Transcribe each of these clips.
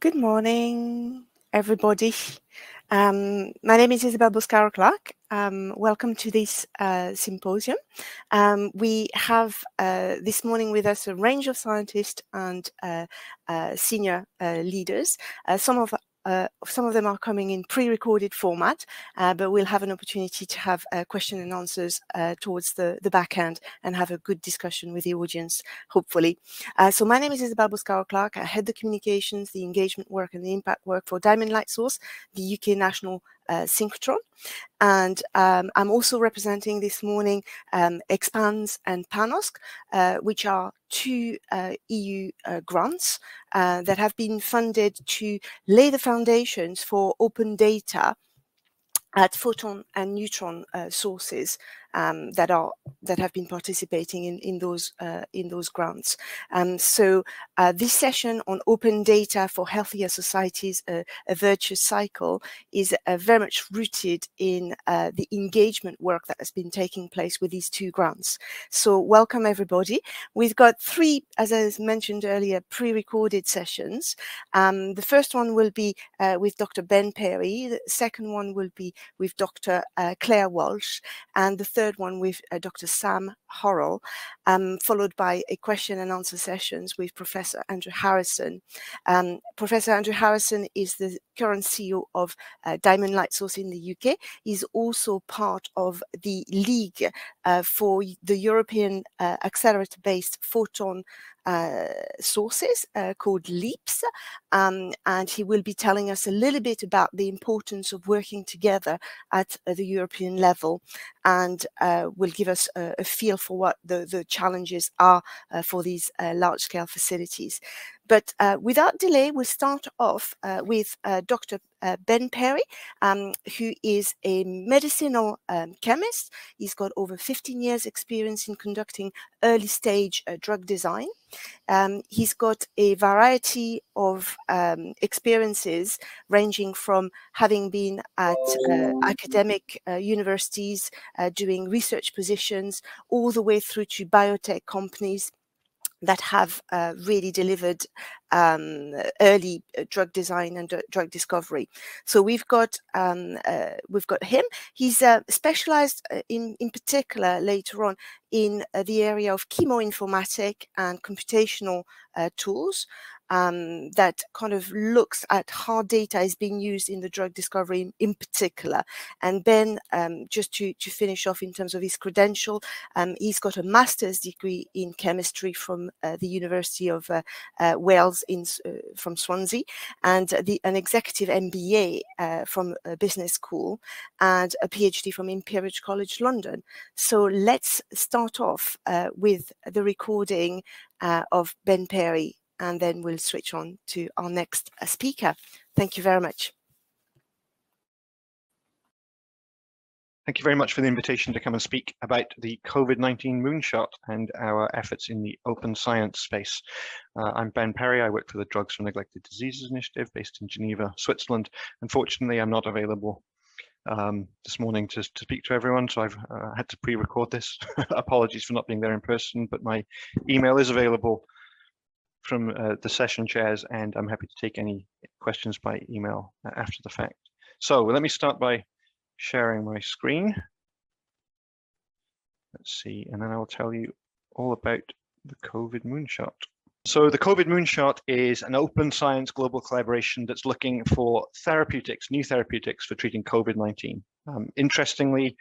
Good morning, everybody. Um, my name is Isabelle Boscaro Clarke. Um, welcome to this uh, symposium. Um, we have uh, this morning with us a range of scientists and uh, uh senior uh, leaders. Uh, some of uh, some of them are coming in pre-recorded format, uh, but we'll have an opportunity to have uh, question and answers uh, towards the, the back end and have a good discussion with the audience, hopefully. Uh, so my name is Isabelle Boscaro Clarke. I head the communications, the engagement work and the impact work for Diamond Light Source, the UK National uh, Synchrotron. And um, I'm also representing this morning um, ExPaNDS and PaNOSC, uh, which are two uh, EU uh, grants uh, that have been funded to lay the foundations for open data at photon and neutron uh, sources um, that are that have been participating in in those uh, in those grants. Um, so uh, this session on open data for healthier societies, uh, a virtuous cycle, is uh, very much rooted in uh, the engagement work that has been taking place with these two grants. So welcome everybody. We've got three, as I mentioned earlier, pre-recorded sessions. Um, the first one will be uh, with Dr. Ben Perry. The second one will be with Dr. Claire Walsh, and the third third one with uh, Dr. Sam Horrell, um, followed by a question and answer sessions with Professor Andrew Harrison. Um, Professor Andrew Harrison is the current CEO of uh, Diamond Light Source in the UK. He's also part of the League uh, for the European uh, accelerator-based photon uh, sources uh, called LEAPS. Um, and he will be telling us a little bit about the importance of working together at uh, the European level and uh, will give us a, a, feel for what the, the challenges are uh, for these uh, large scale facilities. But uh, without delay, we'll start off uh, with uh, Dr. Uh, ben Perry, um, who is a medicinal um, chemist. He's got over 15 years experience in conducting early stage uh, drug design. Um, he's got a variety of um, experiences ranging from having been at uh, academic universities doing research positions all the way through to biotech companies that have uh, really delivered um, early uh, drug design and drug discovery. So we've got um, uh, we've got him. He's uh, specialized uh, in in particular later on in uh, the area of chemoinformatic and computational tools um, that kind of looks at how data is being used in the drug discovery in, in particular. And Ben, um, just to, to finish off in terms of his credential, um, he's got a master's degree in chemistry from uh, the University of uh, uh, Wales in uh, from Swansea, and the, an executive MBA uh, from a business school, and a PhD from Imperial College London. So let's start off uh, with the recording of Ben Perry and then we'll switch on to our next speaker. Thank you very much. Thank you very much for the invitation to come and speak about the COVID-19 moonshot and our efforts in the open science space. Uh, I'm Ben Perry. I work for the Drugs for Neglected Diseases Initiative based in Geneva, Switzerland. Unfortunately, I'm not available um, this morning to, to speak to everyone, so I've uh, had to pre-record this. Apologies for not being there in person, but my email is available from uh, the session chairs and I'm happy to take any questions by email uh, after the fact. So let me start by sharing my screen. Let's see, and then I will tell you all about the COVID moonshot. So the COVID moonshot is an open science global collaboration that's looking for therapeutics, new therapeutics for treating COVID-19. Um, interestingly,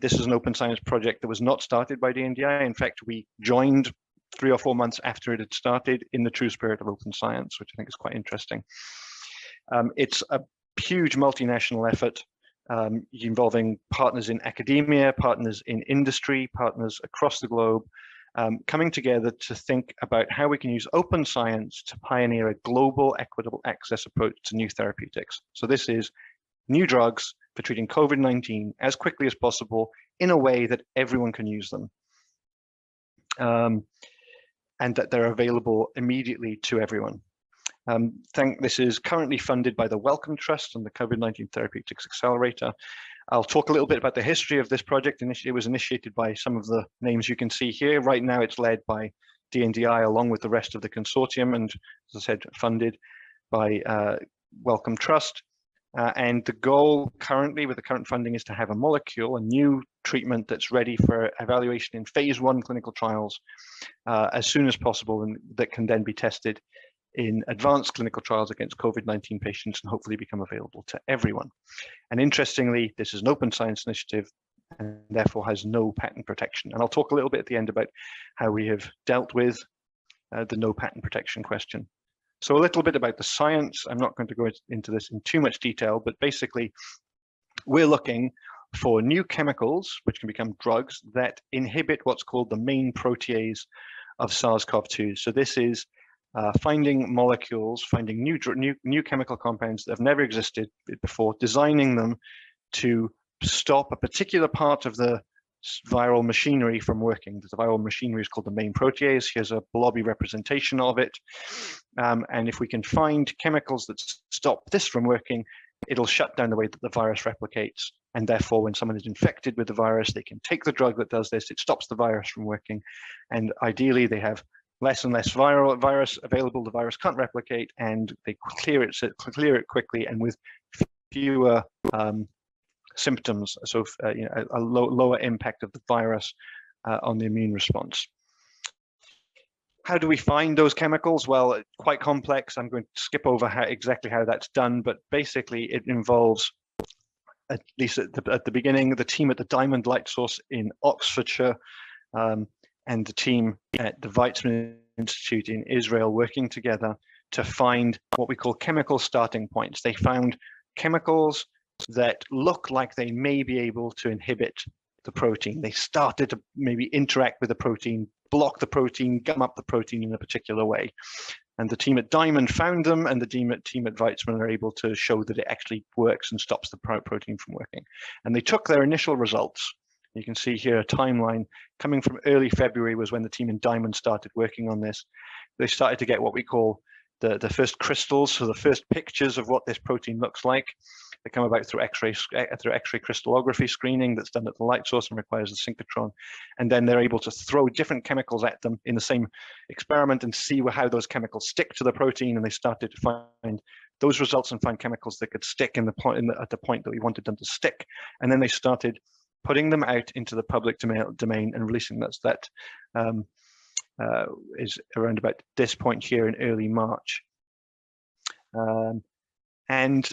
this is an open science project that was not started by DNDi. In fact, we joined three or four months after it had started in the true spirit of open science, which I think is quite interesting. Um, it's a huge multinational effort um, involving partners in academia, partners in industry, partners across the globe, um, coming together to think about how we can use open science to pioneer a global equitable access approach to new therapeutics. So this is new drugs for treating COVID-19 as quickly as possible in a way that everyone can use them. Um, and that they're available immediately to everyone. Um, think this is currently funded by the Wellcome Trust and the COVID-19 Therapeutics Accelerator. I'll talk a little bit about the history of this project. It was initiated by some of the names you can see here. Right now it's led by DNDi along with the rest of the consortium and as I said, funded. by uh, Wellcome Trust. Uh, and the goal currently with the current funding is to have a molecule, a new treatment that's ready for evaluation in phase one clinical trials uh, as soon as possible and that can then be tested in advanced clinical trials against COVID-19 patients and hopefully become available to everyone. And interestingly, this is an open science initiative and therefore has no patent protection. And I'll talk a little bit at the end about how we have dealt with uh, the no patent protection question. So a little bit about the science. I'm not going to go into this in too much detail, but basically we're looking for new chemicals, which can become drugs that inhibit what's called the main protease of SARS-CoV-2. So this is uh, finding molecules, finding new, new, new chemical compounds that have never existed before, designing them to stop a particular part of the viral machinery from working. The viral machinery is called the main protease. Here's a blobby representation of it. Um, and if we can find chemicals that stop this from working, it'll shut down the way that the virus replicates. And therefore, when someone is infected with the virus, they can take the drug that does this. It stops the virus from working. And ideally, they have less and less viral virus available. The virus can't replicate, and they clear it clear it quickly and with fewer um, symptoms, so uh, you know, a, a low, lower impact of the virus uh, on the immune response. How do we find those chemicals? Well, quite complex. I'm going to skip over how, exactly how that's done, but basically it involves, at least at the, at the beginning, the team at the Diamond Light Source in Oxfordshire um, and the team at the Weizmann Institute in Israel working together to find what we call chemical starting points. They found chemicals that look like they may be able to inhibit the protein. They started to maybe interact with the protein, block the protein, gum up the protein in a particular way. And the team at Diamond found them, and the team at, team at Weizmann are able to show that it actually works and stops the protein from working. And they took their initial results. You can see here a timeline coming from early February was when the team in Diamond started working on this. They started to get what we call the, the first crystals, so the first pictures of what this protein looks like. They come about through X-ray eh, through X-ray crystallography screening that's done at the light source and requires a synchrotron, and then they're able to throw different chemicals at them in the same experiment and see how those chemicals stick to the protein. And they started to find those results and find chemicals that could stick in the point in the, at the point that we wanted them to stick. And then they started putting them out into the public domain and releasing that's that um, uh, is around about this point here in early March. Um, and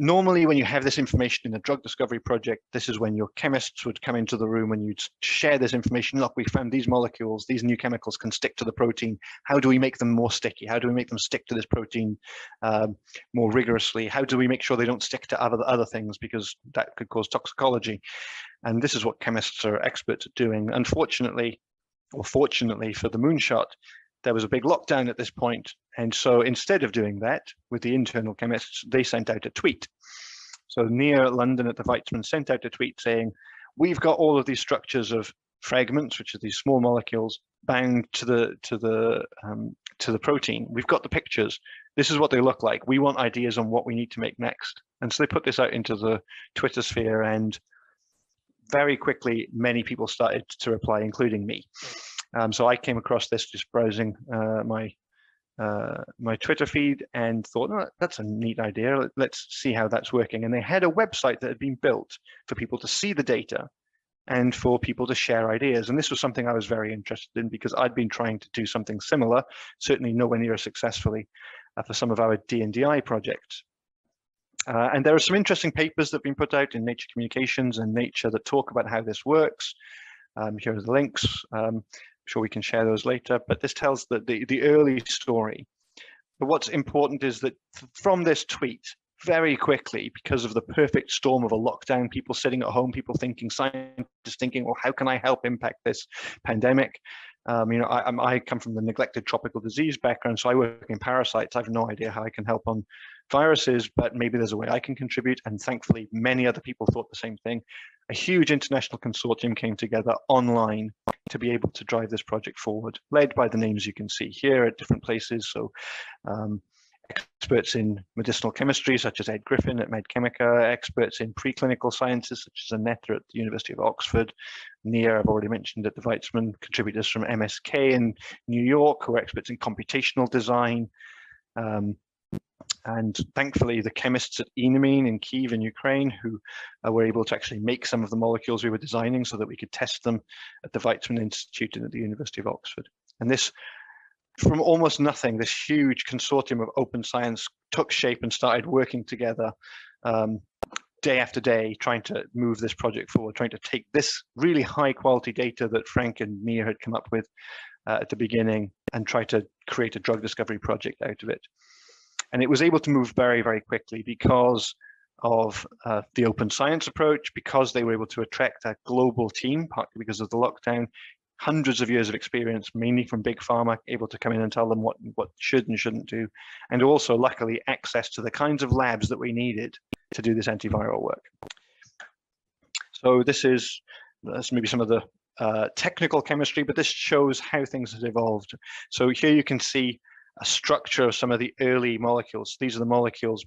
normally when you have this information in a drug discovery project, this is when your chemists would come into the room and you'd share this information. Look, we found these molecules, these new chemicals can stick to the protein. How do we make them more sticky? How do we make them stick to this protein um, more rigorously? How do we make sure they don't stick to other, other things because that could cause toxicology? And this is what chemists are experts at doing. Unfortunately, or fortunately for the moonshot, there was a big lockdown at this point, and so instead of doing that with the internal chemists, they sent out a tweet. So Nir London at the Weizmann sent out a tweet saying, we've got all of these structures of fragments, which are these small molecules, bound to the to the um, to the protein. We've got the pictures. This is what they look like. We want ideas on what we need to make next. And so they put this out into the Twitter sphere, and very quickly, many people started to reply, including me. Um, so I came across this just browsing uh, my uh, my Twitter feed and thought, oh, that's a neat idea. Let's see how that's working. And they had a website that had been built for people to see the data and for people to share ideas. And this was something I was very interested in because I'd been trying to do something similar, certainly nowhere near as successfully uh, for some of our DNDi projects. Uh, and there are some interesting papers that have been put out in Nature Communications and Nature that talk about how this works. Um, here are the links. Um, sure we can share those later, but this tells the, the, the early story. But what's important is that from this tweet, very quickly, because of the perfect storm of a lockdown, people sitting at home, people thinking, scientists thinking, well, how can I help impact this pandemic? Um, you know, I, I, come from the neglected tropical disease background, so I work in parasites. I have no idea how I can help on viruses, but maybe there's a way I can contribute. And thankfully, many other people thought the same thing. A huge international consortium came together online to be able to drive this project forward, led by the names you can see here at different places. So um, experts in medicinal chemistry, such as Ed Griffen at MedChemica, experts in preclinical sciences, such as Aneta at the University of Oxford, Nir, I've already mentioned at the Weizmann, contributors from MSK in New York, who are experts in computational design, um, And thankfully, the chemists at Enamine in Kiev in Ukraine, who uh, were able to actually make some of the molecules we were designing so that we could test them at the Weizmann Institute and at the University of Oxford. And this, from almost nothing, this huge consortium of open science took shape and started working together um, day after day, trying to move this project forward, trying to take this really high quality data that Frank and Nir had come up with uh, at the beginning and try to create a drug discovery project out of it. And it was able to move very, very quickly because of uh, the open science approach, because they were able to attract a global team, partly because of the lockdown, hundreds of years of experience, mainly from big pharma, able to come in and tell them what, what should and shouldn't do. And also, luckily, access to the kinds of labs that we needed to do this antiviral work. So this is that's maybe some of the uh, technical chemistry, but this shows how things have evolved. So here you can see a structure of some of the early molecules. These are the molecules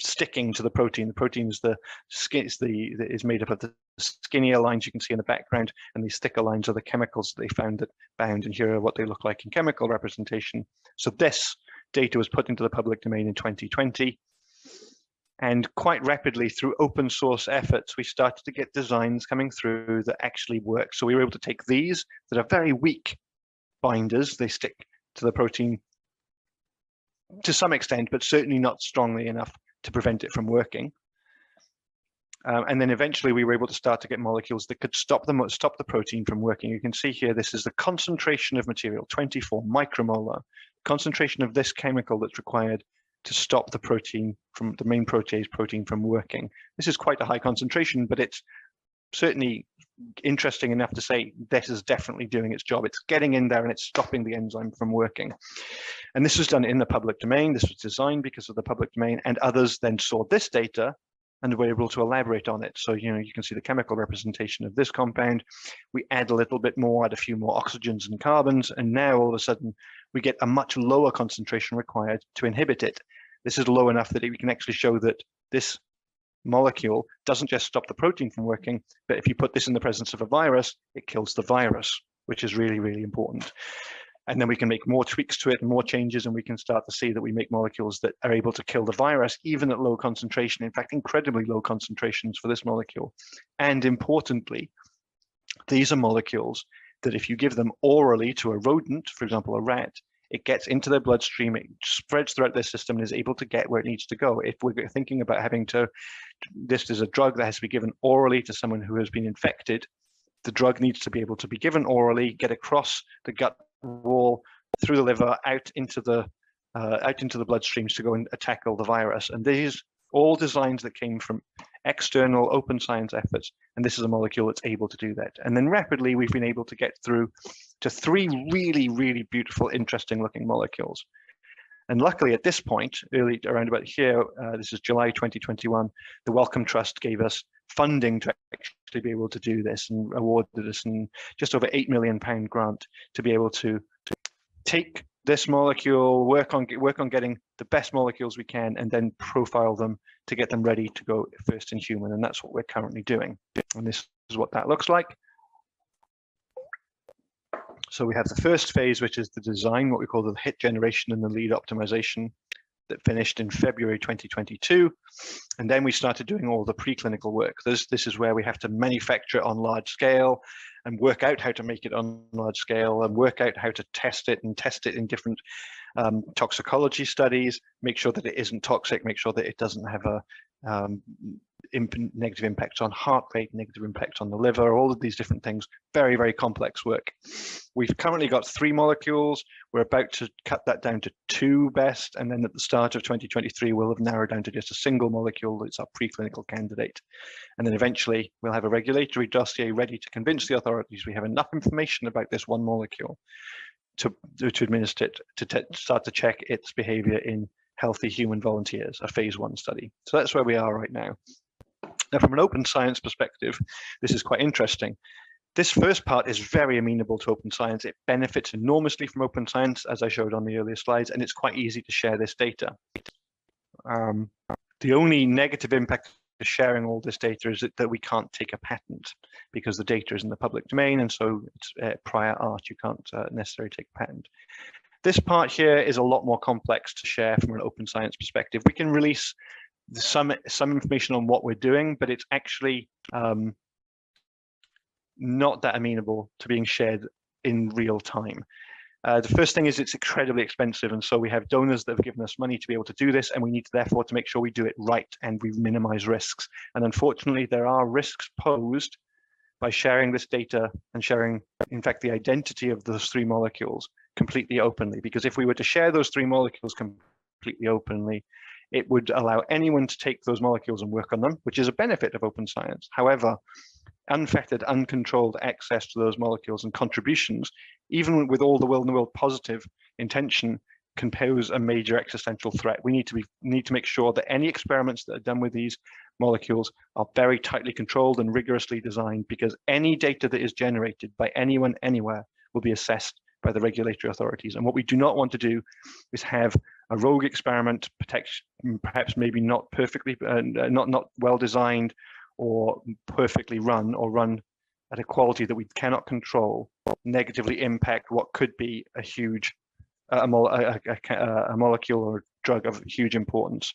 sticking to the protein. The protein is the skin is the is made up of the skinnier lines you can see in the background, and these thicker lines are the chemicals that they found that bound. And here are what they look like in chemical representation. So this data was put into the public domain in 2020. And quite rapidly, through open source efforts, we started to get designs coming through that actually work. So we were able to take these that are very weak binders, they stick to the protein to some extent, but certainly not strongly enough to prevent it from working. Um, and then eventually we were able to start to get molecules that could stop them stop the protein from working. You can see here, this is the concentration of material, 24 micromolar, concentration of this chemical that's required to stop the protein from the main protease protein from working. This is quite a high concentration, but it's certainly interesting enough to say this is definitely doing its job. It's getting in there and it's stopping the enzyme from working. And this was done in the public domain. This was designed because of the public domain and others then saw this data and were able to elaborate on it. So, you know, you can see the chemical representation of this compound. We add a little bit more, add a few more oxygens and carbons, and now all of a sudden we get a much lower concentration required to inhibit it. This is low enough that we can actually show that this molecule doesn't just stop the protein from working, but if you put this in the presence of a virus, it kills the virus, which is really, really important. And then we can make more tweaks to it and more changes, and we can start to see that we make molecules that are able to kill the virus, even at low concentration, in fact, incredibly low concentrations for this molecule. And importantly, these are molecules that if you give them orally to a rodent, for example, a rat, it gets into their bloodstream, it spreads throughout their system and is able to get where it needs to go. If we're thinking about having to, this is a drug that has to be given orally to someone who has been infected, the drug needs to be able to be given orally, get across the gut wall, through the liver, out into the uh, out into the bloodstreams to go and tackle the virus. And these all designs that came from external open science efforts. And this is a molecule that's able to do that. And then rapidly, we've been able to get through to three really, really beautiful, interesting looking molecules. And luckily at this point, early around about here, uh, this is July 2021, the Wellcome Trust gave us funding to actually be able to do this and awarded us an just over 8 million pound grant to be able to, to take this molecule, work on work on getting the best molecules we can, and then profile them to get them ready to go first in human. And that's what we're currently doing. And this is what that looks like. So we have the first phase, which is the design, what we call the hit generation and the lead optimization that finished in February 2022. And then we started doing all the preclinical work. This, this is where we have to manufacture on large scale and work out how to make it on large scale and work out how to test it and test it in different um, toxicology studies, make sure that it isn't toxic, make sure that it doesn't have a um, imp negative impacts on heart rate, negative impacts on the liver, all of these different things. Very, very complex work. We've currently got three molecules. We're about to cut that down to two best. And then at the start of 2023, we'll have narrowed down to just a single molecule that's our preclinical candidate. And then eventually we'll have a regulatory dossier ready to convince the authorities we have enough information about this one molecule to, to administer it, to start to check its behavior in healthy human volunteers, a phase one study. So that's where we are right now. Now, from an open science perspective, this is quite interesting. This first part is very amenable to open science. It benefits enormously from open science, as I showed on the earlier slides, and it's quite easy to share this data. Um, the only negative impact of sharing all this data is that, that, we can't take a patent because the data is in the public domain, and so it's uh, prior art. You can't uh, necessarily take a patent. This part here is a lot more complex to share from an open science perspective. We can release some some information on what we're doing, but it's actually um, not that amenable to being shared in real time. Uh, the first thing is it's incredibly expensive, and so we have donors that have given us money to be able to do this, and we need to therefore to make sure we do it right and we minimize risks. And unfortunately, there are risks posed by sharing this data and sharing, in fact, the identity of those three molecules completely openly. Because if we were to share those three molecules completely openly, it would allow anyone to take those molecules and work on them, which is a benefit of open science. However, unfettered, uncontrolled access to those molecules and contributions, even with all the will in the world positive intention, can pose a major existential threat. We need to be need to make sure that any experiments that are done with these molecules are very tightly controlled and rigorously designed because any data that is generated by anyone anywhere will be assessed by the regulatory authorities. And what we do not want to do is have a rogue experiment, perhaps maybe not perfectly, uh, not not well designed, or perfectly run, or run at a quality that we cannot control, negatively impact what could be a huge, a, a, a, a molecule or drug of huge importance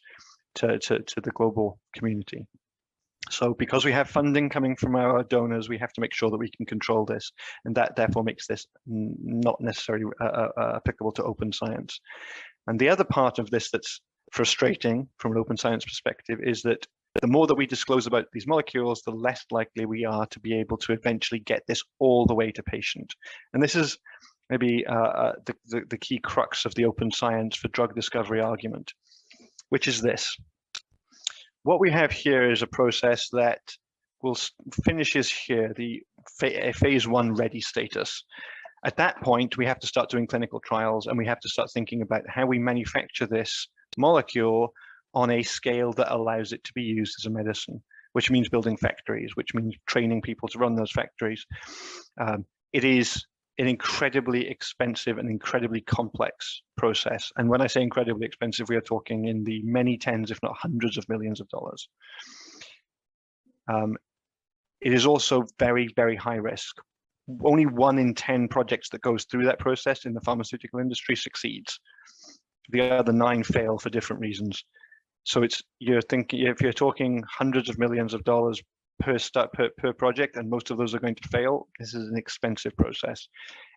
to, to, to the global community. So because we have funding coming from our donors, we have to make sure that we can control this. And that therefore makes this not necessarily uh, uh, uh, applicable to open science. And the other part of this that's frustrating from an open science perspective is that the more that we disclose about these molecules, the less likely we are to be able to eventually get this all the way to patient. And this is maybe uh, uh, the, the, the key crux of the open science for drug discovery argument, which is this. What we have here is a process that will finishes here, the phase one ready status. At that point, we have to start doing clinical trials and we have to start thinking about how we manufacture this molecule on a scale that allows it to be used as a medicine, which means building factories, which means training people to run those factories. Um, it is an incredibly expensive and incredibly complex process. And when I say incredibly expensive, we are talking in the many tens, if not hundreds of millions of dollars. Um, it is also very, very high risk only one in 10 projects that goes through that process in the pharmaceutical industry succeeds. The other nine fail for different reasons. So it's you're thinking if you're talking hundreds of millions of dollars per start per, per project and most of those are going to fail, this is an expensive process.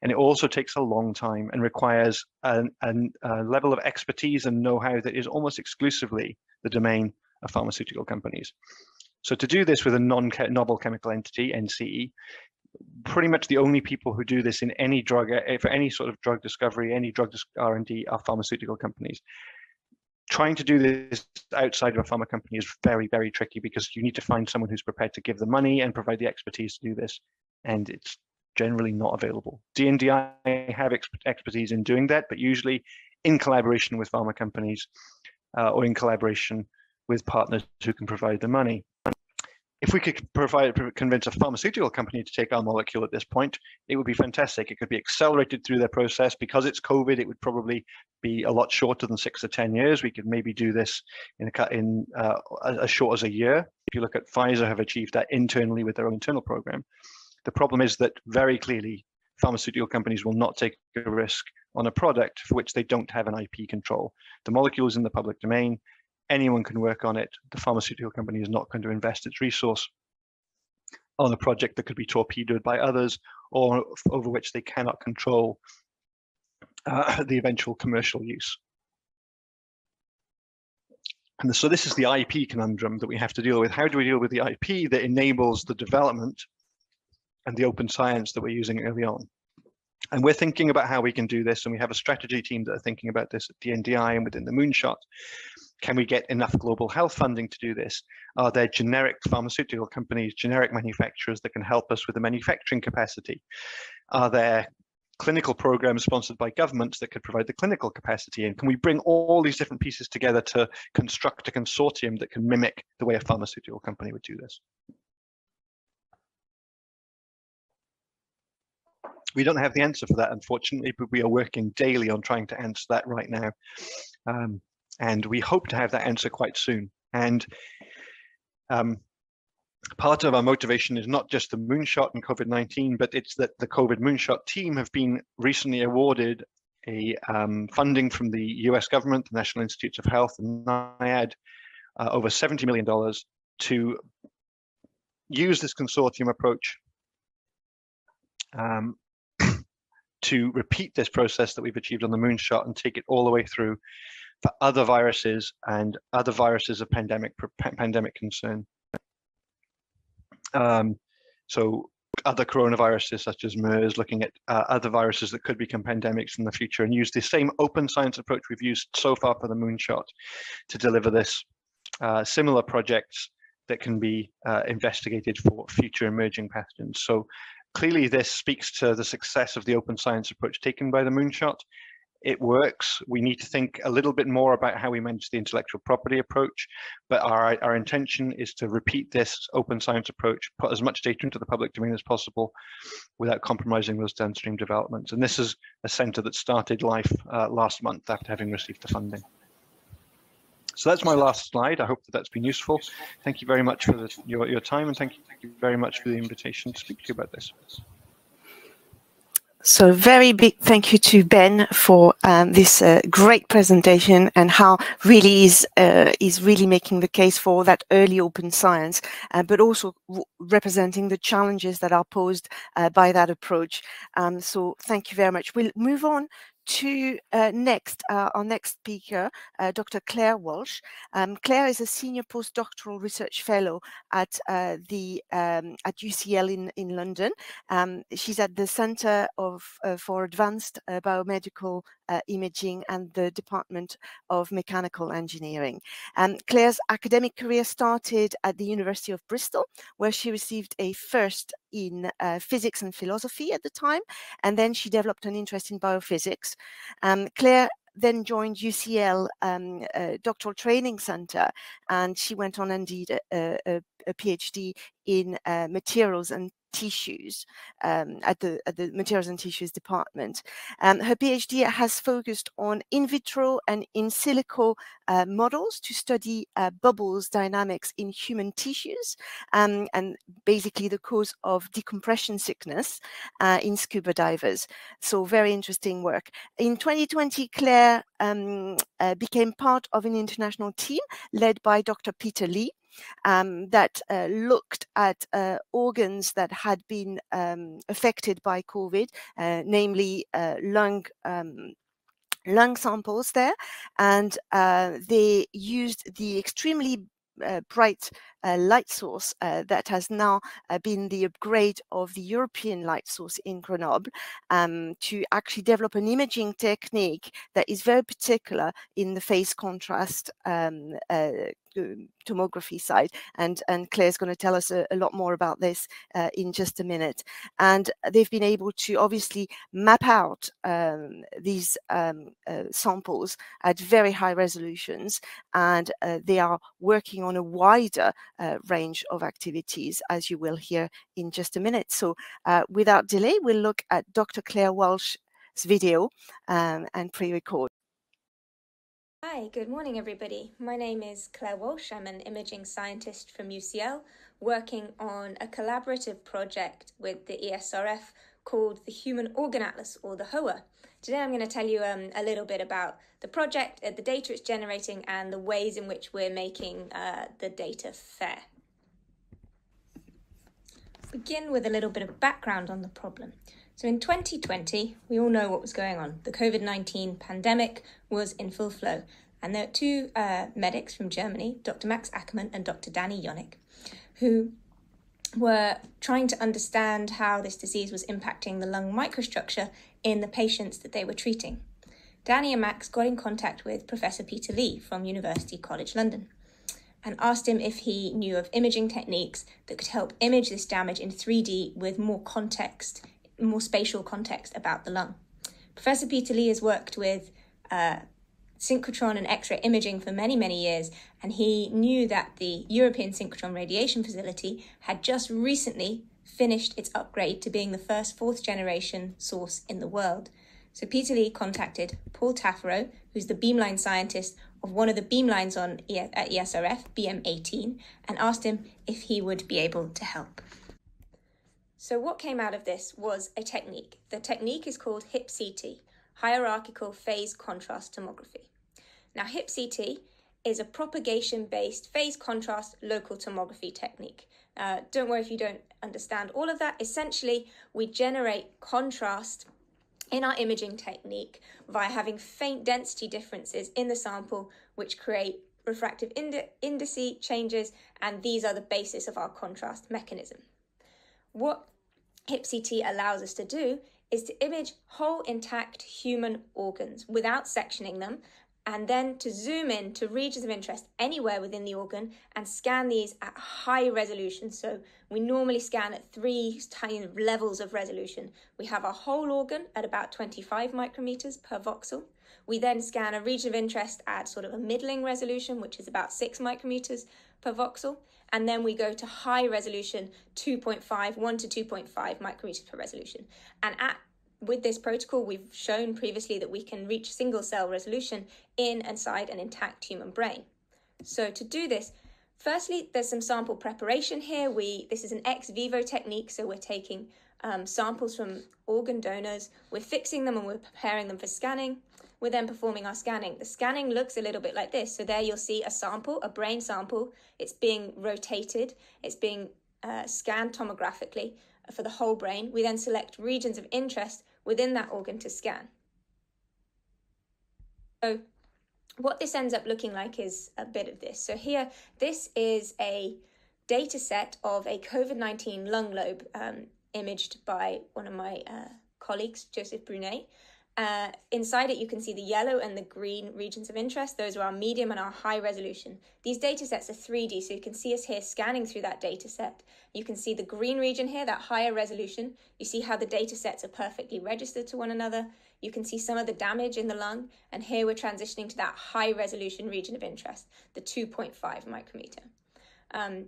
And it also takes a long time and requires an, an, a level of expertise and know-how that is almost exclusively the domain of pharmaceutical companies. So to do this with a non-novel chemical entity, NCE, pretty much the only people who do this in any drug eh, for any sort of drug discovery any drug r&d are pharmaceutical companies trying to do this outside of a pharma company is very very tricky because you need to find someone who's prepared to give the money and provide the expertise to do this and it's generally not available. DNDi have expertise in doing that but usually in collaboration with pharma companies uh, or in collaboration with partners who can provide the money if we could provide convince a pharmaceutical company to take our molecule at this point, it would be fantastic. It could be accelerated through their process because it's COVID. It would probably be a lot shorter than six to ten years. We could maybe do this in a, in uh, as short as a year. If you look at Pfizer, have achieved that internally with their own internal program. The problem is that very clearly, pharmaceutical companies will not take a risk on a product for which they don't have an IP control. The molecule is in the public domain anyone can work on it. The pharmaceutical company is not going to invest its resource on a project that could be torpedoed by others or over which they cannot control uh, the eventual commercial use. And so this is the IP conundrum that we have to deal with. How do we deal with the IP that enables the development and the open science that we're using early on? And we're thinking about how we can do this, and we have a strategy team that are thinking about this at DNDi and within the Moonshot. Can we get enough global health funding to do this? Are there generic pharmaceutical companies, generic manufacturers that can help us with the manufacturing capacity? Are there clinical programs sponsored by governments that could provide the clinical capacity? And can we bring all these different pieces together to construct a consortium that can mimic the way a pharmaceutical company would do this? We don't have the answer for that, unfortunately, but we are working daily on trying to answer that right now. Um, and we hope to have that answer quite soon. And um, part of our motivation is not just the moonshot and COVID-19, but it's that the COVID moonshot team have been recently awarded a um, funding from the US government, the National Institutes of Health, and NIAID, uh, over $70 million to use this consortium approach um, to repeat this process that we've achieved on the moonshot and take it all the way through for other viruses and other viruses of pandemic pandemic concern. Um, so other coronaviruses such as MERS, looking at uh, other viruses that could become pandemics in the future and use the same open science approach we've used so far for the moonshot to deliver this uh, similar projects that can be uh, investigated for future emerging pathogens. So clearly this speaks to the success of the open science approach taken by the moonshot it works. We need to think a little bit more about how we manage the intellectual property approach, but our, our intention is to repeat this open science approach, put as much data into the public domain as possible without compromising those downstream developments. And this is a center that started life uh, last month after having received the funding. So that's my last slide. I hope that that's been useful. Thank you very much for the, your, your time and thank you, thank you very much for the invitation to speak to you about this. So very big thank you to Ben for um, this uh, great presentation and how really is uh, is really making the case for that early open science, uh, but also representing the challenges that are posed uh, by that approach. Um, so thank you very much. We'll move on to uh, next, uh, our next speaker, uh, Dr. Claire Walsh. Um, Claire is a senior postdoctoral research fellow at uh, the um, at UCL in in London. Um, she's at the Centre of uh, for Advanced uh, Imaging and the Department of Mechanical Engineering. Um, Claire's academic career started at the University of Bristol, where she received a first in physics and philosophy at the time, and then she developed an interest in biophysics um, Claire then joined UCL um, uh, Doctoral Training Center, and she went on indeed a, a, a PhD in uh, materials and tissues um, at, the, at the materials and tissues department. Um, her PhD has focused on in vitro and in silico uh, models to study uh, bubbles dynamics in human tissues um, and basically the cause of decompression sickness uh, in scuba divers. So very interesting work. In 2020, Claire um, uh, became part of an international team led by Dr. Peter Lee um, that uh, looked at uh, organs that had been um, affected by COVID, uh, namely uh, lung. Um, lung samples there and uh, they used the extremely bright light source uh, that has now uh, been the upgrade of the European light source in Grenoble um, to actually develop an imaging technique that is very particular in the phase contrast um, uh, tomography side and and Claire's going to tell us a, a lot more about this uh, in just a minute. And they've been able to obviously map out um, these um, uh, samples at very high resolutions and uh, they are working on a wider uh, range of activities, as you will hear in just a minute. So uh, without delay, we'll look at Dr. Claire Walsh's video um, and pre-record. Hi, good morning everybody. My name is Claire Walsh. I'm an imaging scientist from UCL working on a collaborative project with the ESRF called the Human Organ Atlas or the HOA. Today I'm going to tell you um, a little bit about the project, uh, the data it's generating and the ways in which we're making uh, the data fair. Begin with a little bit of background on the problem. So in 2020, we all know what was going on. The COVID-19 pandemic was in full flow and there are two uh, medics from Germany, Dr. Max Ackermann and Dr. Danny Jonigk, who were trying to understand how this disease was impacting the lung microstructure in the patients that they were treating. Danny and Max got in contact with Professor Peter Lee from University College London and asked him if he knew of imaging techniques that could help image this damage in 3D with more context, more spatial context about the lung. Professor Peter Lee has worked with uh, synchrotron and X ray imaging for many, many years, and he knew that the European Synchrotron Radiation Facility had just recently finished its upgrade to being the first fourth generation source in the world. So Peter Lee contacted Paul Tafforeau, who's the beamline scientist of one of the beamlines on at ESRF, BM18, and asked him if he would be able to help. So what came out of this was a technique. The technique is called HIP-CT, hierarchical phase contrast tomography. Now, HIPCT is a propagation based phase contrast local tomography technique. Uh, don't worry if you don't understand all of that. Essentially, we generate contrast in our imaging technique via having faint density differences in the sample, which create refractive indi- indice changes, and these are the basis of our contrast mechanism. What HIPCT allows us to do is to image whole intact human organs without sectioning them and then to zoom in to regions of interest anywhere within the organ and scan these at high resolution. So we normally scan at three of levels of resolution. We have our whole organ at about 25 micrometers per voxel. We then scan a region of interest at sort of a middling resolution, which is about six micrometers per voxel. And then we go to high resolution, 2.5, 1 to 2.5 micrometers per resolution. And at with this protocol, we've shown previously that we can reach single cell resolution in and inside an intact human brain. So to do this, firstly, there's some sample preparation here. We This is an ex vivo technique, so we're taking um, samples from organ donors, we're fixing them and we're preparing them for scanning. We're then performing our scanning. The scanning looks a little bit like this. So there you'll see a sample, a brain sample. It's being rotated, it's being uh, scanned tomographically for the whole brain. We then select regions of interest within that organ to scan. So what this ends up looking like is a bit of this. So here, this is a data set of a COVID-19 lung lobe um, imaged by one of my uh, colleagues, Joseph Brunet. Uh, inside it, you can see the yellow and the green regions of interest. Those are our medium and our high resolution. These data sets are 3D, so you can see us here scanning through that data set. You can see the green region here, that higher resolution. You see how the data sets are perfectly registered to one another. You can see some of the damage in the lung. And here we're transitioning to that high resolution region of interest, the 2.5 micrometer. Um,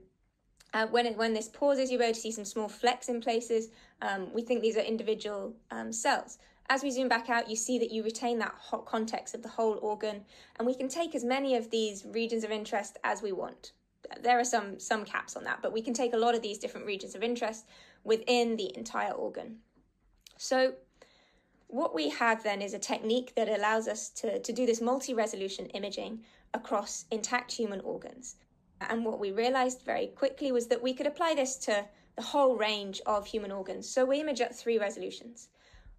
uh, when, it, when this pauses, you'll be able to see some small flecks in places. Um, we think these are individual um, cells. As we zoom back out, you see that you retain that hot context of the whole organ, and we can take as many of these regions of interest as we want. There are some, some caps on that, but we can take a lot of these different regions of interest within the entire organ. So what we have then is a technique that allows us to, to do this multi-resolution imaging across intact human organs. And what we realized very quickly was that we could apply this to the whole range of human organs. So we image at three resolutions.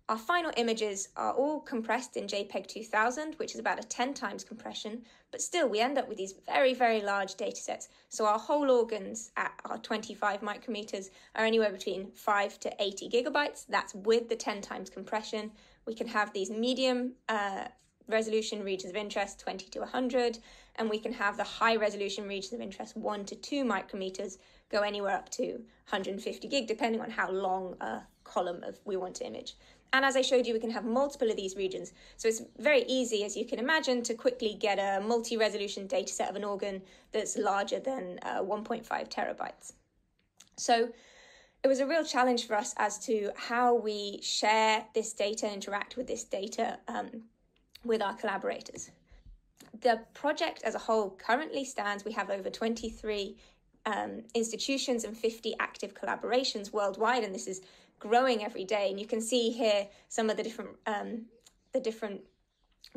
Our final images are all compressed in JPEG 2000, which is about a 10 times compression, but still we end up with these very, very large data sets. So our whole organs at our 25 micrometers are anywhere between 5 to 80 gigabytes. That's with the 10 times compression. We can have these medium uh, resolution regions of interest 20 to 100 and we can have the high resolution regions of interest 1 to 2 micrometers go anywhere up to 150 gig depending on how long a column of we want to image and as I showed you, we can have multiple of these regions. So it's very easy, as you can imagine, to quickly get a multi-resolution data set of an organ that's larger than uh, 1.5 terabytes. So it was a real challenge for us as to how we share this data, interact with this data um, with our collaborators. The project as a whole currently stands, we have over 23 um, institutions and 50 active collaborations worldwide, and this is growing every day. And you can see here some of the different um, the different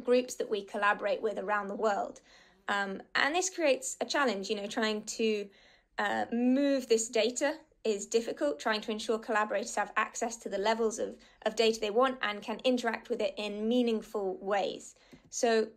groups that we collaborate with around the world. Um, and this creates a challenge, you know, trying to uh, move this data is difficult, trying to ensure collaborators have access to the levels of, of data they want and can interact with it in meaningful ways. So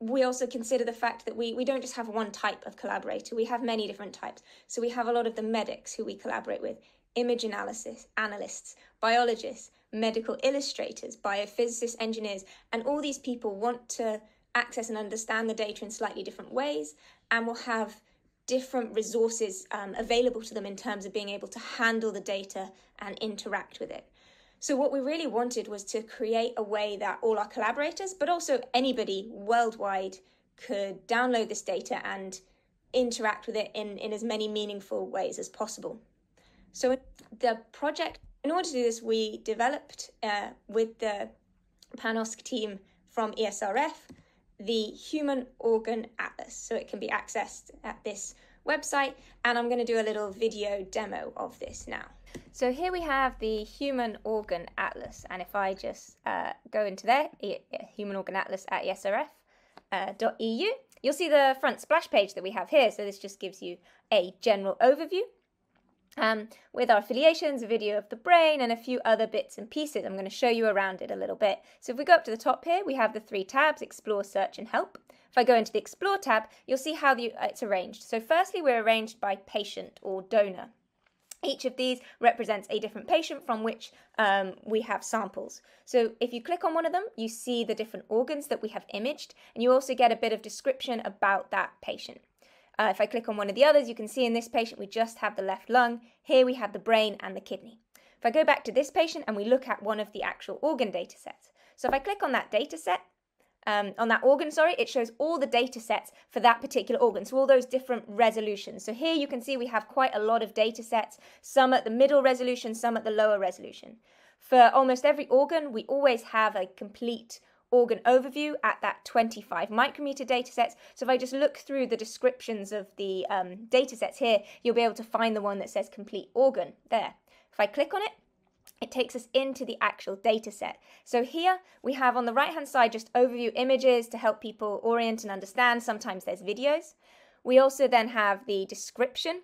we also consider the fact that we, we don't just have one type of collaborator, we have many different types. So we have a lot of the medics who we collaborate with, image analysis analysts, biologists, medical illustrators, biophysicists, engineers, and all these people want to access and understand the data in slightly different ways and will have different resources um, available to them in terms of being able to handle the data and interact with it. So, what we really wanted was to create a way that all our collaborators, but also anybody worldwide, could download this data and interact with it in, in as many meaningful ways as possible. So the project, in order to do this, we developed uh, with the PaNOSC team from ESRF the Human Organ Atlas. So it can be accessed at this website. And I'm going to do a little video demo of this now. So here we have the Human Organ Atlas, and if I just uh, go into there, Human Organ Atlas at esrf.eu, uh, you'll see the front splash page that we have here. So this just gives you a general overview um, with our affiliations, a video of the brain, and a few other bits and pieces. I'm going to show you around it a little bit. So if we go up to the top here, we have the three tabs, Explore, Search, and Help. If I go into the Explore tab, you'll see how the, it's arranged. So firstly, we're arranged by patient or donor. Each of these represents a different patient from which um, we have samples. So if you click on one of them, you see the different organs that we have imaged, and you also get a bit of description about that patient. Uh, if I click on one of the others, you can see in this patient we just have the left lung. Here we have the brain and the kidney. If I go back to this patient and we look at one of the actual organ data sets. So if I click on that data set, um, on that organ, sorry, it shows all the data sets for that particular organ, so all those different resolutions. So here you can see we have quite a lot of data sets, some at the middle resolution, some at the lower resolution. For almost every organ, we always have a complete organ overview at that 25 micrometer data sets. So if I just look through the descriptions of the um, data sets here, you'll be able to find the one that says complete organ there. If I click on it, it takes us into the actual data set. So here we have on the right hand side just overview images to help people orient and understand. Sometimes there's videos. We also then have the description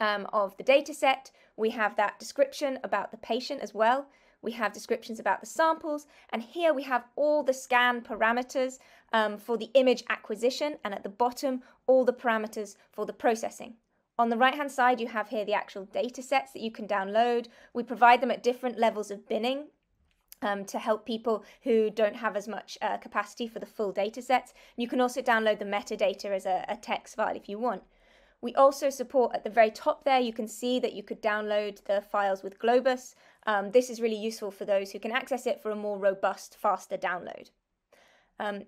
um, of the data set. We have that description about the patient as well we have descriptions about the samples, and here we have all the scan parameters um, for the image acquisition, and at the bottom, all the parameters for the processing. On the right hand side, you have here the actual data sets that you can download. We provide them at different levels of binning um, to help people who don't have as much uh, capacity for the full data sets. You can also download the metadata as a, a text file if you want. We also support at the very top there, you can see that you could download the files with Globus. Um, this is really useful for those who can access it for a more robust, faster download. Um,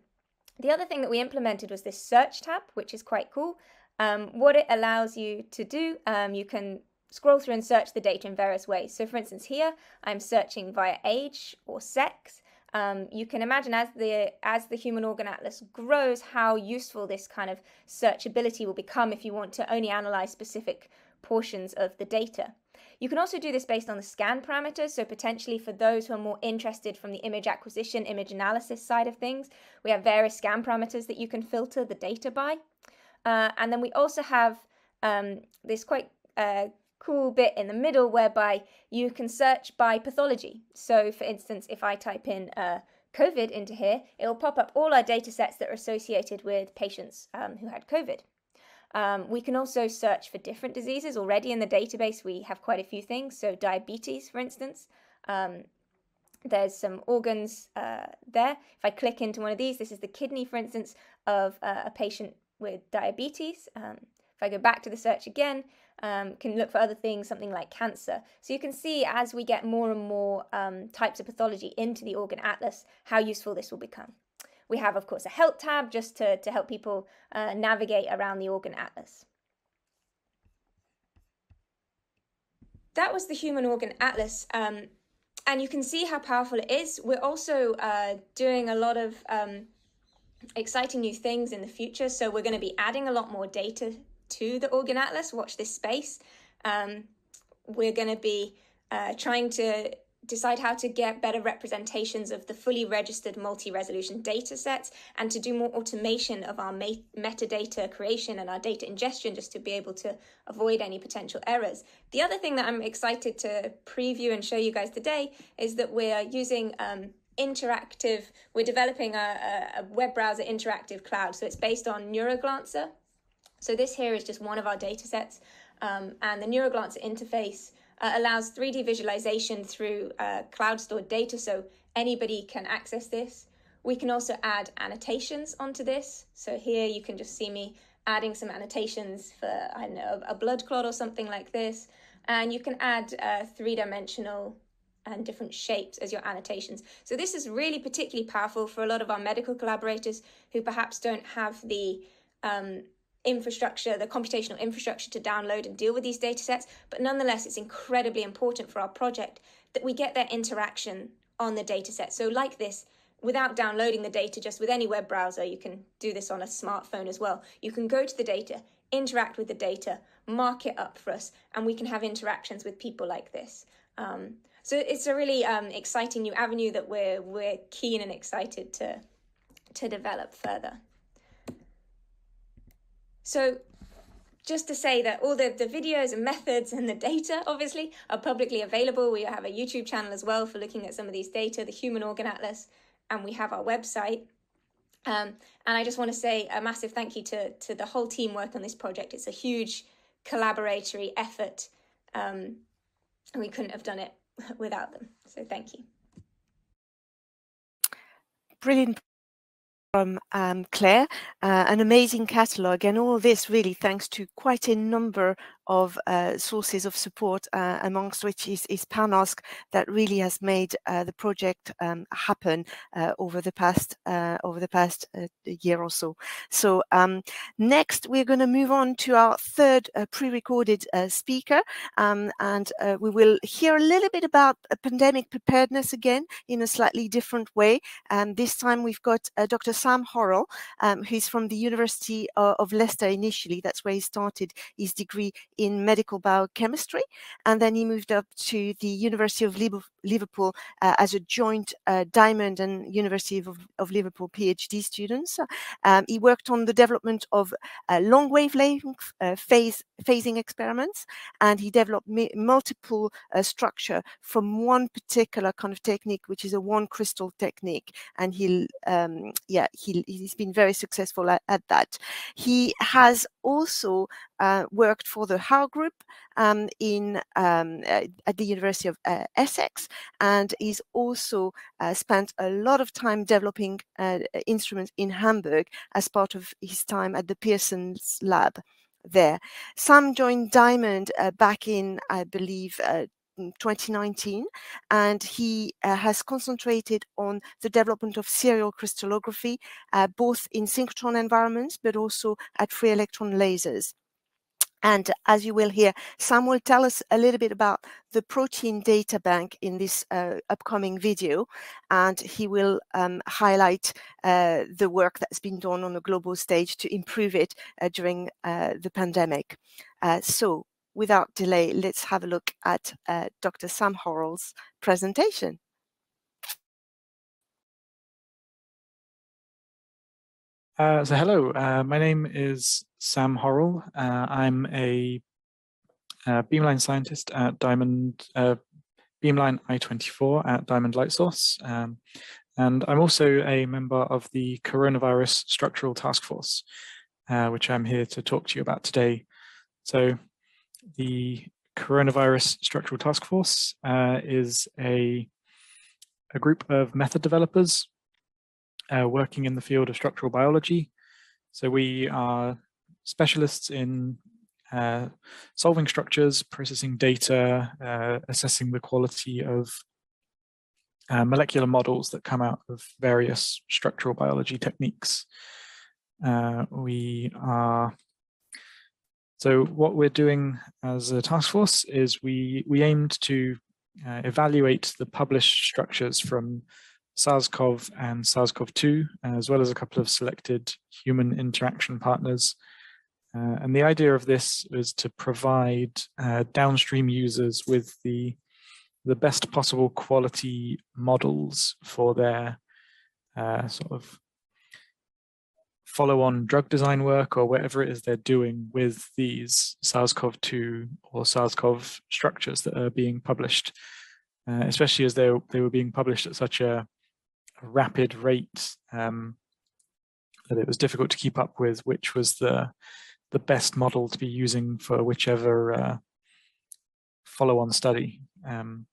the other thing that we implemented was this search tab, which is quite cool. Um, what it allows you to do, um, you can scroll through and search the data in various ways. So for instance, here I'm searching via age or sex. Um, you can imagine as the as the human organ atlas grows, how useful this kind of searchability will become if you want to only analyze specific portions of the data. You can also do this based on the scan parameters, so potentially for those who are more interested from the image acquisition, image analysis side of things, we have various scan parameters that you can filter the data by. Uh, and then we also have um, this quite uh, cool bit in the middle whereby you can search by pathology. So for instance, if I type in uh, COVID into here, it will pop up all our data sets that are associated with patients um, who had COVID. Um, we can also search for different diseases. Already in the database, we have quite a few things. So, diabetes, for instance, um, there's some organs uh, there. If I click into one of these, this is the kidney, for instance, of uh, a patient with diabetes. Um, if I go back to the search again, um, can look for other things, something like cancer. So you can see as we get more and more um, types of pathology into the organ atlas, how useful this will become. We have, of course, a help tab just to, to help people uh, navigate around the organ atlas. That was the Human Organ Atlas. Um, and you can see how powerful it is. We're also uh, doing a lot of um, exciting new things in the future. So we're going to be adding a lot more data to the Organ Atlas. Watch this space. Um, we're going to be uh, trying to decide how to get better representations of the fully registered multi-resolution data sets and to do more automation of our metadata creation and our data ingestion just to be able to avoid any potential errors. The other thing that I'm excited to preview and show you guys today is that we're using um, interactive, we're developing a, a web browser interactive cloud. So it's based on NeuroGlancer. So this here is just one of our data sets um, and the NeuroGlancer interface uh, allows 3D visualization through uh, cloud stored data, so anybody can access this. We can also add annotations onto this. So here you can just see me adding some annotations for, I know, a blood clot or something like this. And you can add uh, three-dimensional and different shapes as your annotations. So this is really particularly powerful for a lot of our medical collaborators who perhaps don't have the um, infrastructure, the computational infrastructure to download and deal with these data sets. But nonetheless, it's incredibly important for our project that we get their interaction on the data set. So like this, without downloading the data, just with any web browser, you can do this on a smartphone as well. You can go to the data, interact with the data, mark it up for us, and we can have interactions with people like this. Um, so it's a really um, exciting new avenue that we're we're keen and excited to to develop further. So just to say that all the, the videos and methods and the data obviously are publicly available. We have a YouTube channel as well for looking at some of these data, the Human Organ Atlas, and we have our website. Um, and I just want to say a massive thank you to, to the whole team work on this project. It's a huge collaboratory effort, um, and we couldn't have done it without them. So thank you. Brilliant from um, Claire, uh, an amazing catalogue, and all this really thanks to quite a number of uh, sources of support, uh, amongst which is, is that really has made uh, the project um, happen uh, over the past uh, over the past year or so. So um, next, we're going to move on to our third pre-recorded speaker, um, and we will hear a little bit about pandemic preparedness again in a slightly different way. And this time, we've got Dr. Sam Horrell, um, who's from the University of Leicester initially. That's where he started his degree in medical biochemistry, and then he moved up to the University of Liverpool uh, as a joint uh, Diamond and University of, of, Liverpool PhD students. Um, he worked on the development of uh, long wavelength uh, phase phasing experiments, and he developed multiple uh, structure from one particular kind of technique, which is a one crystal technique, and he'll um, yeah he, he's been very successful at, at that. He has also uh, worked for the Hough Group um, in um, uh, at the University of uh, Essex, and he's also uh, spent a lot of time developing uh, instruments in Hamburg as part of his time at the Pearson's lab there. Sam joined Diamond uh, back in, I believe, 2019 and he uh, has concentrated on the development of serial crystallography uh, both in synchrotron environments but also at free electron lasers and as you will hear, Sam will tell us a little bit about the protein data bank in this uh, upcoming video, and he will um, highlight uh, the work that's been done on a global stage to improve it uh, during uh, the pandemic. Uh, so without delay, let's have a look at uh, Dr. Sam Horrell's presentation. Uh, so hello, uh, my name is Sam Horrell. Uh, I'm a, uh, beamline scientist at Diamond, uh, Beamline I-24 at Diamond Light Source. Um, and I'm also a member of the Coronavirus Structural Task Force, which I'm here to talk to you about today. So the Coronavirus Structural Task Force is a, a group of method developers uh, working in the field of structural biology. So we are specialists in uh, solving structures, processing data, uh, assessing the quality of uh, molecular models that come out of various structural biology techniques. Uh, we are so what we're doing as a task force is we we aimed to uh, evaluate the published structures from SARS-CoV and SARS-CoV-2, as well as a couple of selected human interaction partners. Uh, and the idea of this is to provide uh, downstream users with the, the best possible quality models for their uh, sort of follow-on drug design work or whatever it is they're doing with these SARS-CoV-2 or SARS-CoV structures that are being published, uh, especially as they, they were being published at such a rapid rate um, that it was difficult to keep up with which was the the best model to be using for whichever uh, follow-on study. Um,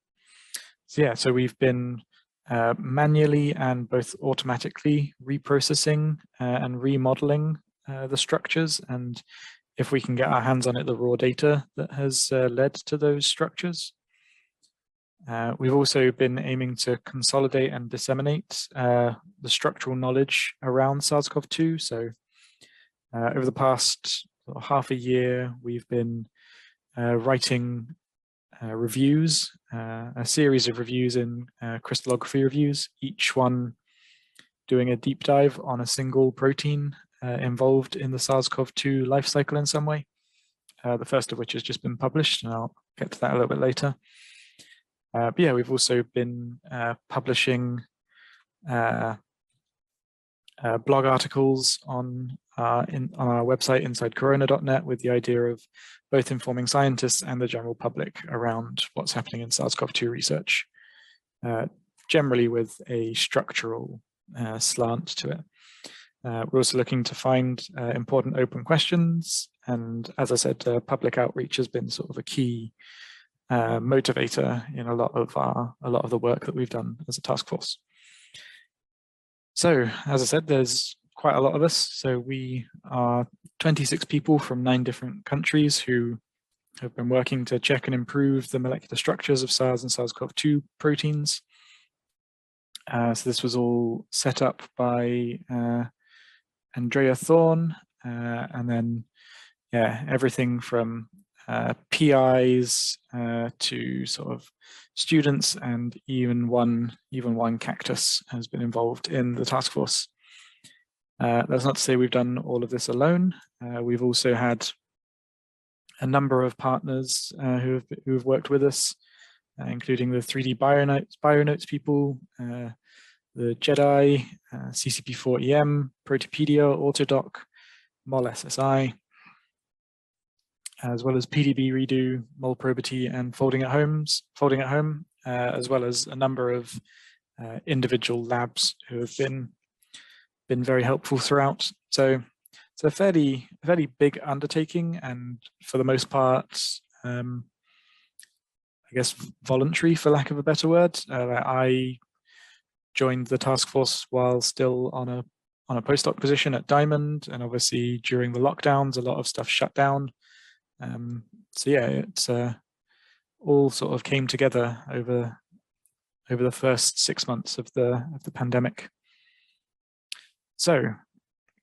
so yeah, so we've been uh, manually and both automatically reprocessing uh, and remodeling uh, the structures and if we can get our hands on it, the raw data that has uh, led to those structures. Uh, we've also been aiming to consolidate and disseminate uh, the structural knowledge around SARS-CoV-2. So uh, over the past half a year, we've been writing reviews, uh, a series of reviews in crystallography reviews, each one doing a deep dive on a single protein involved in the SARS-CoV-2 life cycle in some way. uh, the first of which has just been published, and I'll get to that a little bit later. Uh, but yeah, we've also been uh, publishing uh, uh, blog articles on uh, in, on our website insidecorona.net with the idea of both informing scientists and the general public around what's happening in SARS-CoV-2 research, uh, generally with a structural uh, slant to it. Uh, we're also looking to find uh, important open questions, and as I said, public outreach has been sort of a key motivator in a lot of our a lot of the work that we've done as a task force. So, as I said, there's quite a lot of us. So we are 26 people from nine different countries who have been working to check and improve the molecular structures of SARS and SARS-CoV-2 proteins. Uh, so this was all set up by uh, Andrea Thorn, uh, and then yeah, everything from uh, PIs uh, to sort of students and even one even one cactus has been involved in the task force. Uh, that's not to say we've done all of this alone. Uh, we've also had a number of partners uh, who have who have worked with us, uh, including the 3D Bionotes, Bionotes people, uh, the JEDI, CCP4EM, Proteopedia, Autodoc, MolSSI, as well as PDB redo, Molprobity, and folding at homes, folding at home, uh, as well as a number of uh, individual labs who have been been very helpful throughout. So it's a fairly fairly big undertaking, and for the most part, um, I guess voluntary, for lack of a better word. Uh, I joined the task force while still on a on a postdoc position at Diamond, and obviously during the lockdowns, a lot of stuff shut down. Um, so yeah, it's uh, all sort of came together over over the first six months of the of the pandemic. So,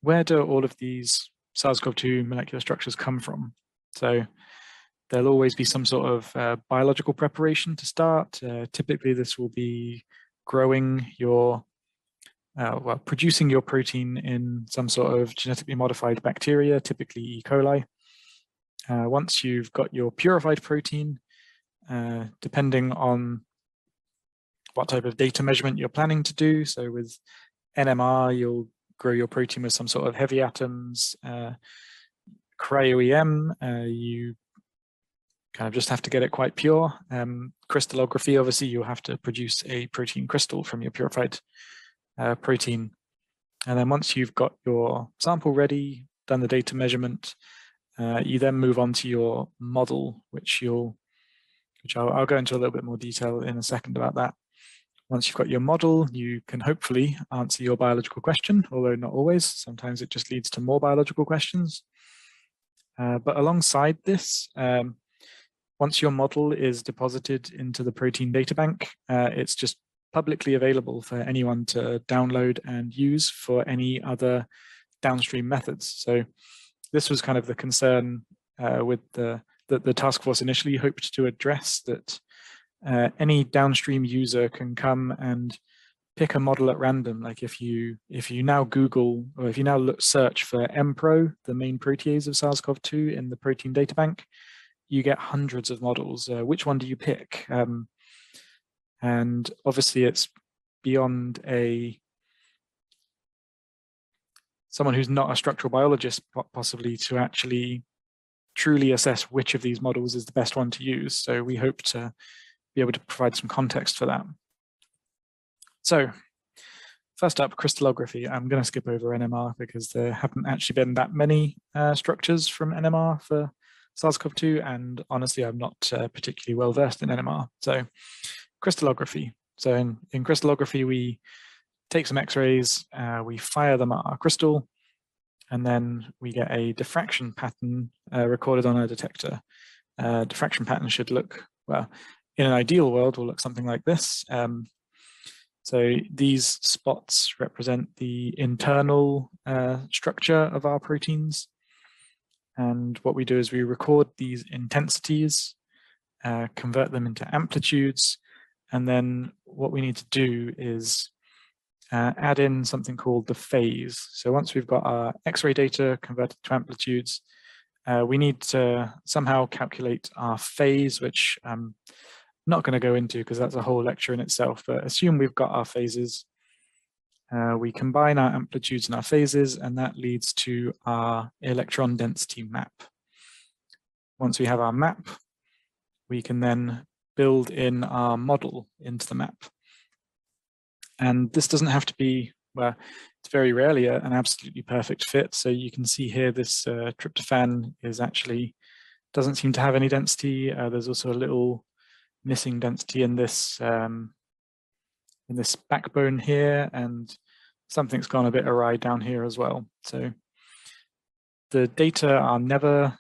where do all of these SARS-CoV-2 molecular structures come from? So, there'll always be some sort of uh, biological preparation to start. Uh, typically, this will be growing your uh, well, producing your protein in some sort of genetically modified bacteria, typically E. coli. Uh, once you've got your purified protein, uh, depending on what type of data measurement you're planning to do. So with NMR, you'll grow your protein with some sort of heavy atoms. Uh, cryo-EM, uh, you kind of just have to get it quite pure. Um, crystallography, obviously, you'll have to produce a protein crystal from your purified uh, protein. And then once you've got your sample ready, done the data measurement, uh, you then move on to your model, which you'll, which I'll, I'll, go into a little bit more detail in a second about that. Once you've got your model, you can hopefully answer your biological question, although not always. Sometimes it just leads to more biological questions. Uh, but alongside this, um, once your model is deposited into the protein data bank, uh, it's just publicly available for anyone to download and use for any other downstream methods. So this was kind of the concern uh, with the that the task force initially hoped to address that uh, any downstream user can come and pick a model at random. Like if you if you now Google or if you now look search for MPRO, the main protease of SARS-CoV-2 in the protein data bank, you get hundreds of models. Uh, which one do you pick? Um, and obviously it's beyond a someone who's not a structural biologist possibly to actually truly assess which of these models is the best one to use. So we hope to be able to provide some context for that. So first up, crystallography. I'm going to skip over NMR because there haven't actually been that many uh, structures from NMR for SARS-CoV-2, and honestly, I'm not uh, particularly well versed in NMR. So crystallography. So in, in crystallography, we take some x-rays, uh, we fire them at our crystal, and then we get a diffraction pattern uh, recorded on a detector. Uh, diffraction pattern should look, well, in an ideal world will look something like this. Um, so these spots represent the internal uh, structure of our proteins. And what we do is we record these intensities, uh, convert them into amplitudes, and then what we need to do is uh, add in something called the phase. So once we've got our X-ray data converted to amplitudes, uh, we need to somehow calculate our phase, which I'm not going to go into because that's a whole lecture in itself, but assume we've got our phases. Uh, we combine our amplitudes and our phases, and that leads to our electron density map. Once we have our map, we can then build in our model into the map. And this doesn't have to be, well, it's very rarely a, an absolutely perfect fit. So you can see here this uh, tryptophan is actually, doesn't seem to have any density. Uh, there's also a little missing density in this um, in this backbone here and something's gone a bit awry down here as well. So the data are never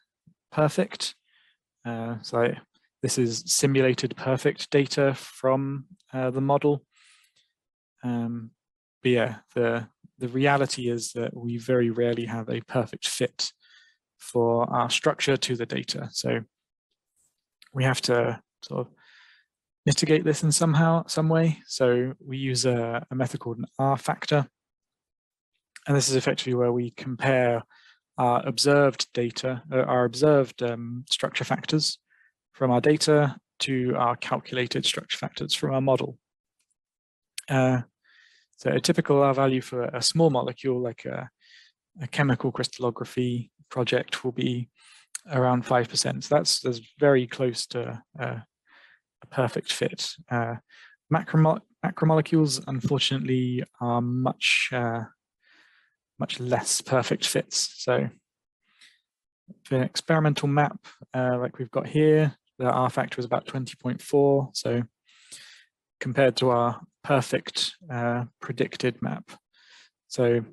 perfect. Uh, so this is simulated perfect data from uh, the model. Um, but yeah, the, the reality is that we very rarely have a perfect fit for our structure to the data. So we have to sort of mitigate this in somehow, some way. So we use a, a method called an R factor. And this is effectively where we compare our observed data, uh, our observed um, structure factors from our data to our calculated structure factors from our model. Uh, so a typical R value for a small molecule like a, a chemical crystallography project will be around 5%. So that's, that's very close to uh, a perfect fit. Uh, macromo macromolecules, unfortunately, are much, uh, much less perfect fits. So for an experimental map, uh, like we've got here, the R factor is about 20.4. So compared to our perfect uh, predicted map. So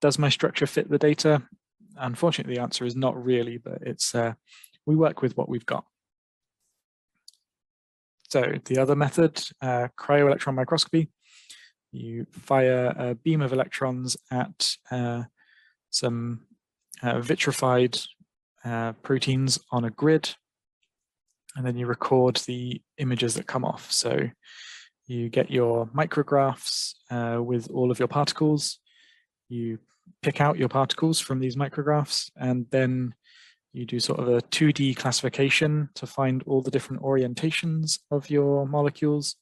does my structure fit the data? Unfortunately, the answer is not really, but it's uh, we work with what we've got. So the other method, uh, cryo-electron microscopy, you fire a beam of electrons at uh, some uh, vitrified uh, proteins on a grid and then you record the images that come off. So you get your micrographs uh, with all of your particles, you pick out your particles from these micrographs, and then you do sort of a 2D classification to find all the different orientations of your molecules,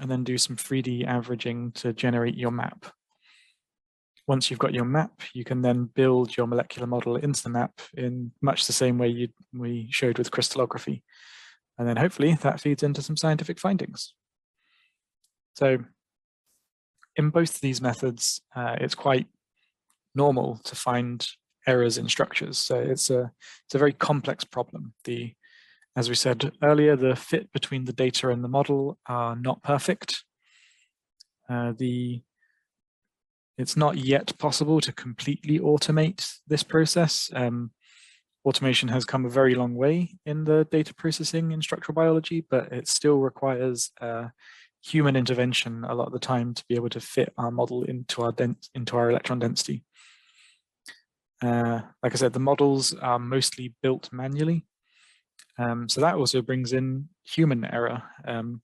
and then do some 3D averaging to generate your map. Once you've got your map, you can then build your molecular model into the map in much the same way you, we showed with crystallography. And then hopefully that feeds into some scientific findings. So in both of these methods, uh, it's quite normal to find errors in structures. So it's a, it's a very complex problem. The, as we said earlier, the fit between the data and the model are not perfect. Uh, the, it's not yet possible to completely automate this process. Um, automation has come a very long way in the data processing in structural biology, but it still requires uh, human intervention a lot of the time to be able to fit our model into our into our electron density. Uh, like I said, the models are mostly built manually. Um, so that also brings in human error, um,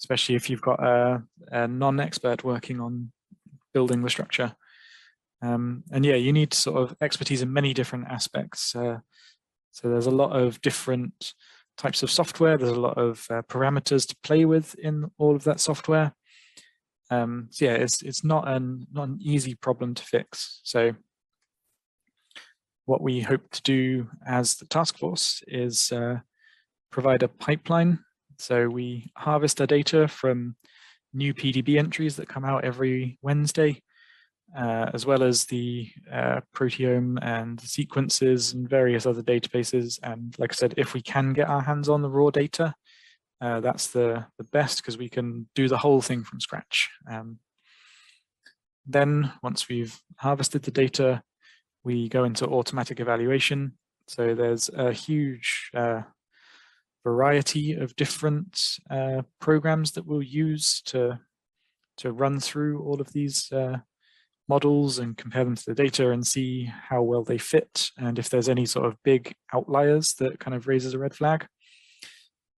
especially if you've got a, a non-expert working on building the structure. Um, and yeah, you need sort of expertise in many different aspects. Uh, so there's a lot of different types of software. There's a lot of uh, parameters to play with in all of that software. Um, so yeah, it's it's not an not an easy problem to fix. So what we hope to do as the task force is uh, provide a pipeline. So we harvest our data from new PDB entries that come out every Wednesday uh, as well as the uh, proteome and sequences and various other databases. And like I said, if we can get our hands on the raw data, uh, that's the, the best because we can do the whole thing from scratch. Um, then once we've harvested the data, we go into automatic evaluation. So there's a huge uh, variety of different uh, programs that we'll use to to run through all of these uh, models and compare them to the data and see how well they fit and if there's any sort of big outliers that kind of raises a red flag.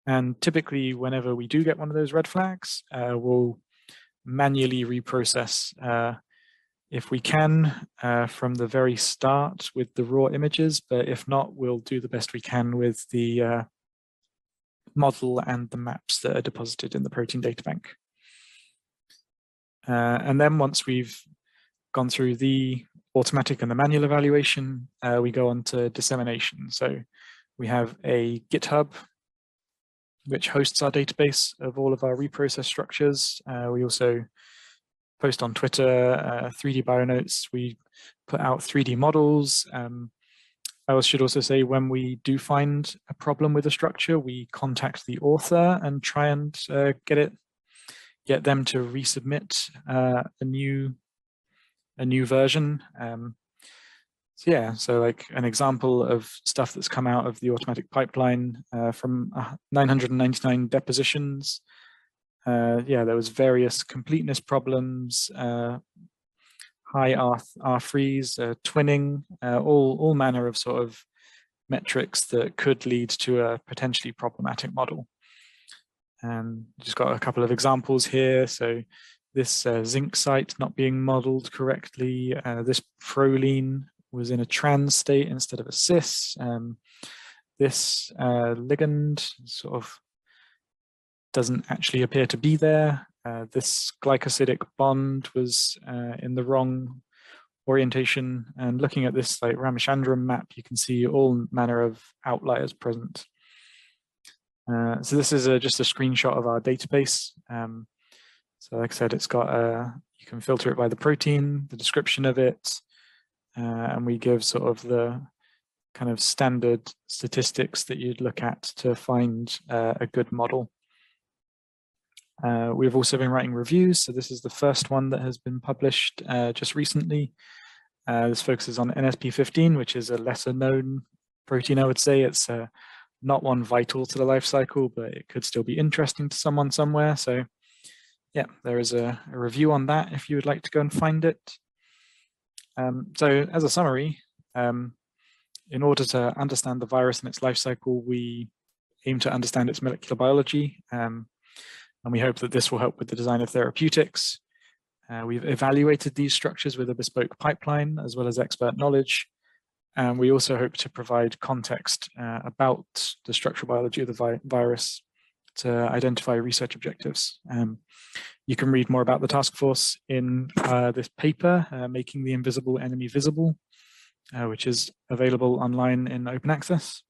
And typically, whenever we do get one of those red flags, uh, we'll manually reprocess uh, if we can uh, from the very start with the raw images, but if not, we'll do the best we can with the uh, model and the maps that are deposited in the protein data bank. Uh, and then once we've gone through the automatic and the manual evaluation, uh, we go on to dissemination. So we have a GitHub, which hosts our database of all of our reprocessed structures. Uh, we also post on Twitter, uh, 3D bionotes. We put out 3D models. Um, I should also say when we do find a problem with a structure, we contact the author and try and uh, get it, get them to resubmit uh, a new, a new version. Um, so yeah, so like an example of stuff that's come out of the automatic pipeline uh, from uh, 999 depositions. Uh, yeah, there was various completeness problems, uh, high R, R freeze, uh, twinning, uh, all, all manner of sort of metrics that could lead to a potentially problematic model. And just got a couple of examples here. So this uh, zinc site not being modeled correctly, uh, this proline was in a trans state instead of a cis. Um, this ligand sort of doesn't actually appear to be there. Uh, this glycosidic bond was uh, in the wrong orientation. And looking at this like Ramachandran map, you can see all manner of outliers present. Uh, so this is a, just a screenshot of our database. Um, so like I said, it's got a, you can filter it by the protein, the description of it, uh, and we give sort of the kind of standard statistics that you'd look at to find uh, a good model. Uh, we've also been writing reviews, so this is the first one that has been published uh, just recently. Uh, this focuses on NSP15, which is a lesser known protein, I would say. It's uh, not one vital to the life cycle, but it could still be interesting to someone somewhere. So yeah, there is a, a review on that if you would like to go and find it. Um, so as a summary, um, in order to understand the virus and its life cycle, we aim to understand its molecular biology. Um, and we hope that this will help with the design of therapeutics. Uh, we've evaluated these structures with a bespoke pipeline as well as expert knowledge. And we also hope to provide context uh, about the structural biology of the vi virus to identify research objectives. Um, you can read more about the task force in uh, this paper, uh, Making the Invisible Enemy Visible, uh, which is available online in open access.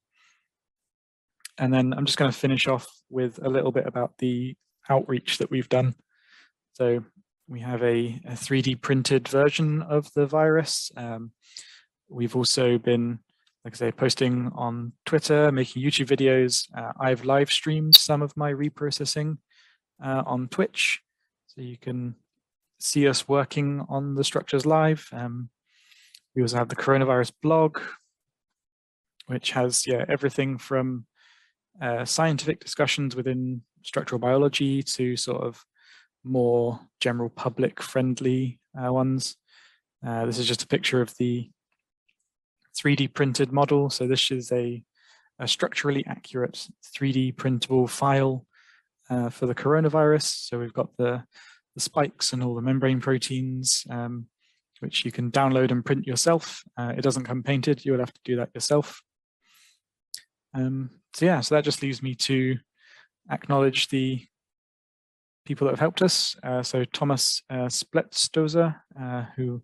And then I'm just going to finish off with a little bit about the outreach that we've done. So we have a, a 3D printed version of the virus. Um, we've also been, like I say, posting on Twitter, making YouTube videos. Uh, I've live streamed some of my reprocessing uh, on Twitch. So you can see us working on the structures live. Um, we also have the coronavirus blog, which has yeah everything from uh, scientific discussions within structural biology to sort of more general public friendly uh, ones. Uh, this is just a picture of the 3D printed model. So this is a, a structurally accurate 3D printable file uh, for the coronavirus. So we've got the, the spikes and all the membrane proteins, um, which you can download and print yourself. Uh, it doesn't come painted, you will have to do that yourself. Um, so yeah, so that just leaves me to acknowledge the people that have helped us. Uh, so Thomas uh, Splettstoesser, uh, who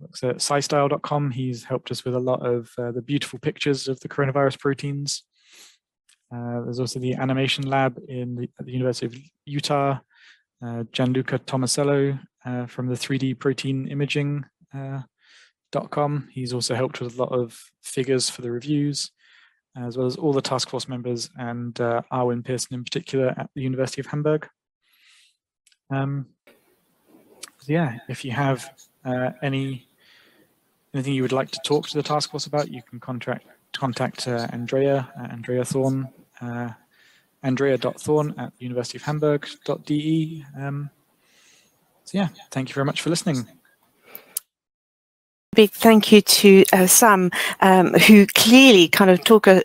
works at scistyle.com, he's helped us with a lot of uh, the beautiful pictures of the coronavirus proteins. Uh, there's also the animation lab in the, at the University of Utah, uh, Gianluca Tomasello from the 3D protein imaging.com. He's also helped with a lot of figures for the reviews as well as all the task force members and uh, Arwen Pearson in particular at the University of Hamburg. Um, so yeah, if you have uh, any anything you would like to talk to the task force about, you can contact contact uh, Andrea, uh, Andrea Thorn, uh, andrea.thorn at the University of Hamburg.de. Um, so yeah, thank you very much for listening. Big thank you to uh, Sam, um, who clearly kind of talk, uh,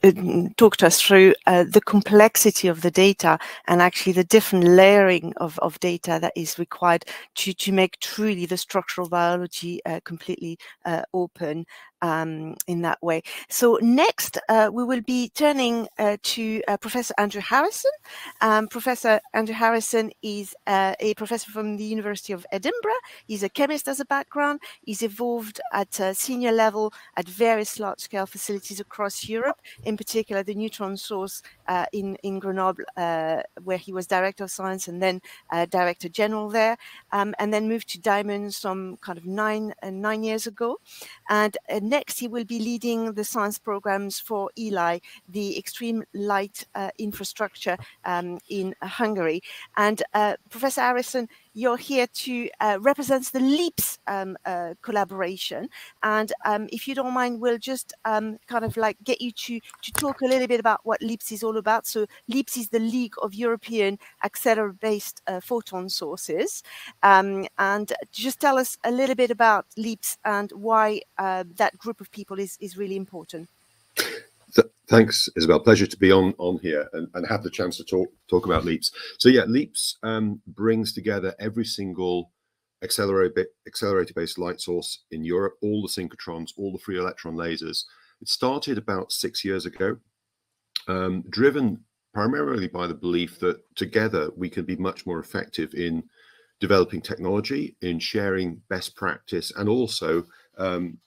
talked us through uh, the complexity of the data and actually the different layering of, of data that is required to, to make truly the structural biology uh, completely uh, open um, in that way. So next, uh, we will be turning uh, to uh, Professor Andrew Harrison. Um, professor Andrew Harrison is uh, a professor from the University of Edinburgh. He's a chemist as a background. He's evolved at a senior level at various large-scale facilities across Europe, in particular the neutron source uh, in, in Grenoble, uh, where he was director of science and then director general there, um, and then moved to Diamond some kind of nine, nine years ago. And next, he will be leading the science programs for ELI, the extreme light uh, infrastructure um, in Hungary. And uh, Professor Harrison, you're here to uh, represent the LEAPS um, uh, collaboration. And um, if you don't mind, we'll just um, kind of like get you to, to talk a little bit about what LEAPS is all about. So LEAPS is the League of European Accelerator-based uh, Photon Sources. Um, and just tell us a little bit about LEAPS and why uh, that group of people is, is really important. Th thanks, Isabelle. Pleasure to be on on here and, and have the chance to talk talk about Leaps. So yeah, Leaps um, brings together every single accelerator accelerator based light source in Europe, all the synchrotrons, all the free electron lasers. It started about six years ago, um, driven primarily by the belief that together we can be much more effective in developing technology, in sharing best practice, and also um,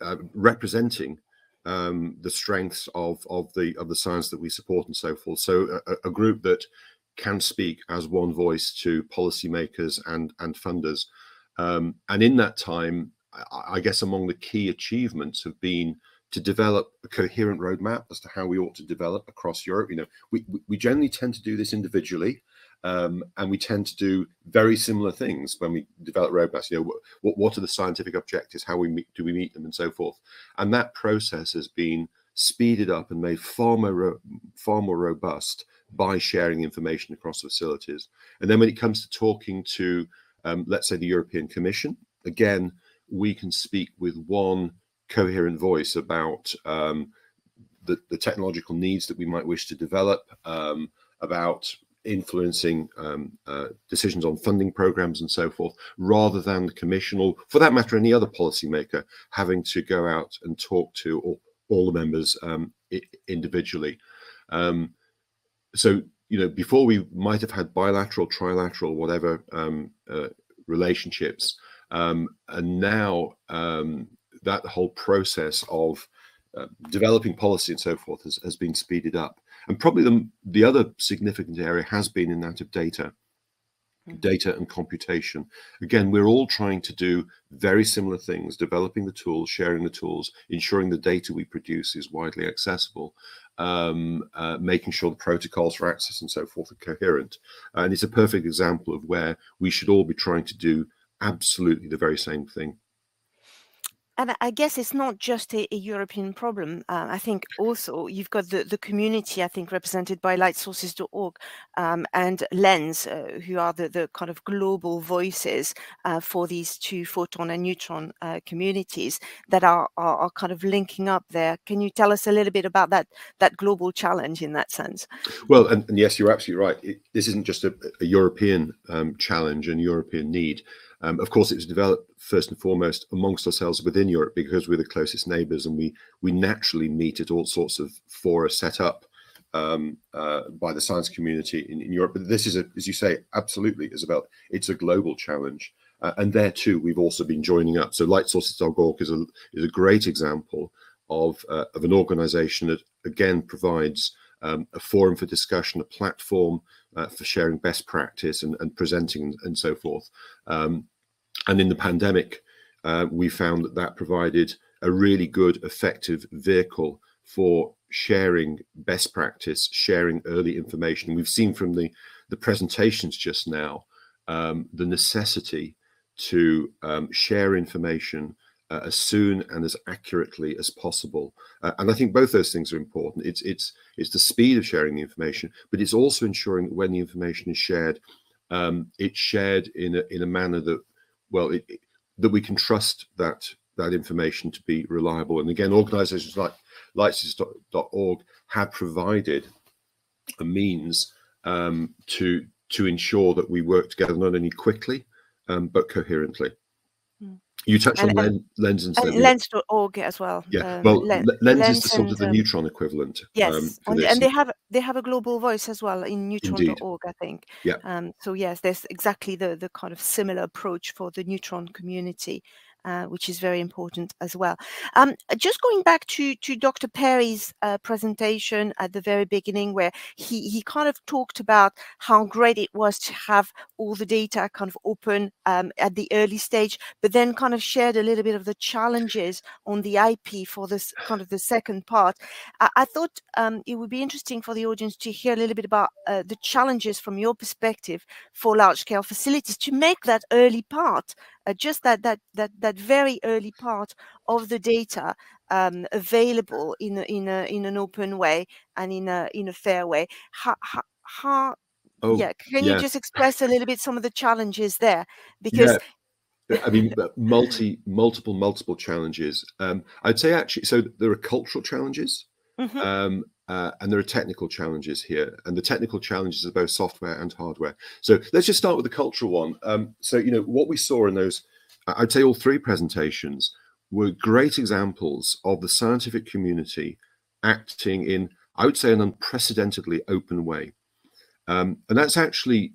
uh, representing um, the strengths of of the of the science that we support and so forth. So a, a group that can speak as one voice to policymakers and and funders. Um, and in that time, I, I, guess among the key achievements have been to develop a coherent roadmap as to how we ought to develop across Europe. You know, we we generally tend to do this individually. Um, and we tend to do very similar things when we develop roadmaps. You know, what what are the scientific objectives? How we meet, do we meet them, and so forth. And that process has been speeded up and made far more far more robust by sharing information across facilities. And then when it comes to talking to, um, let's say, the European Commission, again, we can speak with one coherent voice about um, the, the, technological needs that we might wish to develop, um, about influencing um, uh, decisions on funding programs and so forth, rather than the commission or, for that matter, any other policymaker having to go out and talk to all, all the members um, individually. Um, so, you know, before we might have had bilateral, trilateral, whatever um, uh, relationships, um, and now um, that whole process of uh, developing policy and so forth has, has been speeded up. And probably the, the other significant area has been in that of data, mm. data and computation. Again, we're all trying to do very similar things, developing the tools, sharing the tools, ensuring the data we produce is widely accessible, um, uh, making sure the protocols for access and so forth are coherent. And it's a perfect example of where we should all be trying to do absolutely the very same thing and I guess it's not just a, a European problem. Uh, I think also you've got the, the community, I think, represented by lightsources.org um, and Lens, uh, who are the, the kind of global voices uh, for these two photon and neutron uh, communities that are, are, are, kind of linking up there. Can you tell us a little bit about that, that global challenge in that sense? Well, and, and yes, you're absolutely right. It, this isn't just a, a European um, challenge and European need. Um, of course, it was developed first and foremost amongst ourselves within Europe because we're the closest neighbours and we we naturally meet at all sorts of fora set up um, uh, by the science community in, in, Europe. But this is, a, as you say, absolutely, Isabelle, it's a global challenge. Uh, and there too, we've also been joining up. So lightsources.org is a, is a great example of, uh, of an organization that, again, provides um, a forum for discussion, a platform uh, for sharing best practice and, and presenting and so forth. Um, and in the pandemic, uh, we found that that provided a really good, effective vehicle for sharing best practice, sharing early information. We've seen from the, the presentations just now um, the necessity to um, share information uh, as soon and as accurately as possible. Uh, and I think both those things are important. It's it's it's the speed of sharing the information, but it's also ensuring that when the information is shared, um, it's shared in a in a manner that well, it, that we can trust that that information to be reliable. And again, organisations like lightsources.org have provided a means um, to to ensure that we work together not only quickly um, but coherently. You touched and, on and, Lens and, and Lens.org as well. Yeah, um, well, Lens, Lens is the sort of the um, neutron equivalent. Yes, um, and, and, they have they have a global voice as well in neutron.org, I think. Yeah. Um, so yes, there's exactly the the kind of similar approach for the neutron community. Uh, which is very important as well. Um, just going back to to Dr. Perry's uh, presentation at the very beginning, where he he kind of talked about how great it was to have all the data kind of open um, at the early stage, but then kind of shared a little bit of the challenges on the IP for this kind of the second part. I, I thought um, it would be interesting for the audience to hear a little bit about uh, the challenges from your perspective for large scale facilities to make that early part uh, just that that that that very early part of the data um, available in a, in a, in an open way and in a in a fair way. How, how, how oh, yeah, can yeah. you just express a little bit some of the challenges there? Because yeah. I mean, multi, multiple, multiple challenges. Um, I'd say actually, so there are cultural challenges. Mm-hmm. Um, uh, and there are technical challenges here, and the technical challenges are both software and hardware. So let's just start with the cultural one. Um, so you know what we saw in those, I'd say all three presentations were great examples of the scientific community acting in, I would say, an unprecedentedly open way, um, and that's actually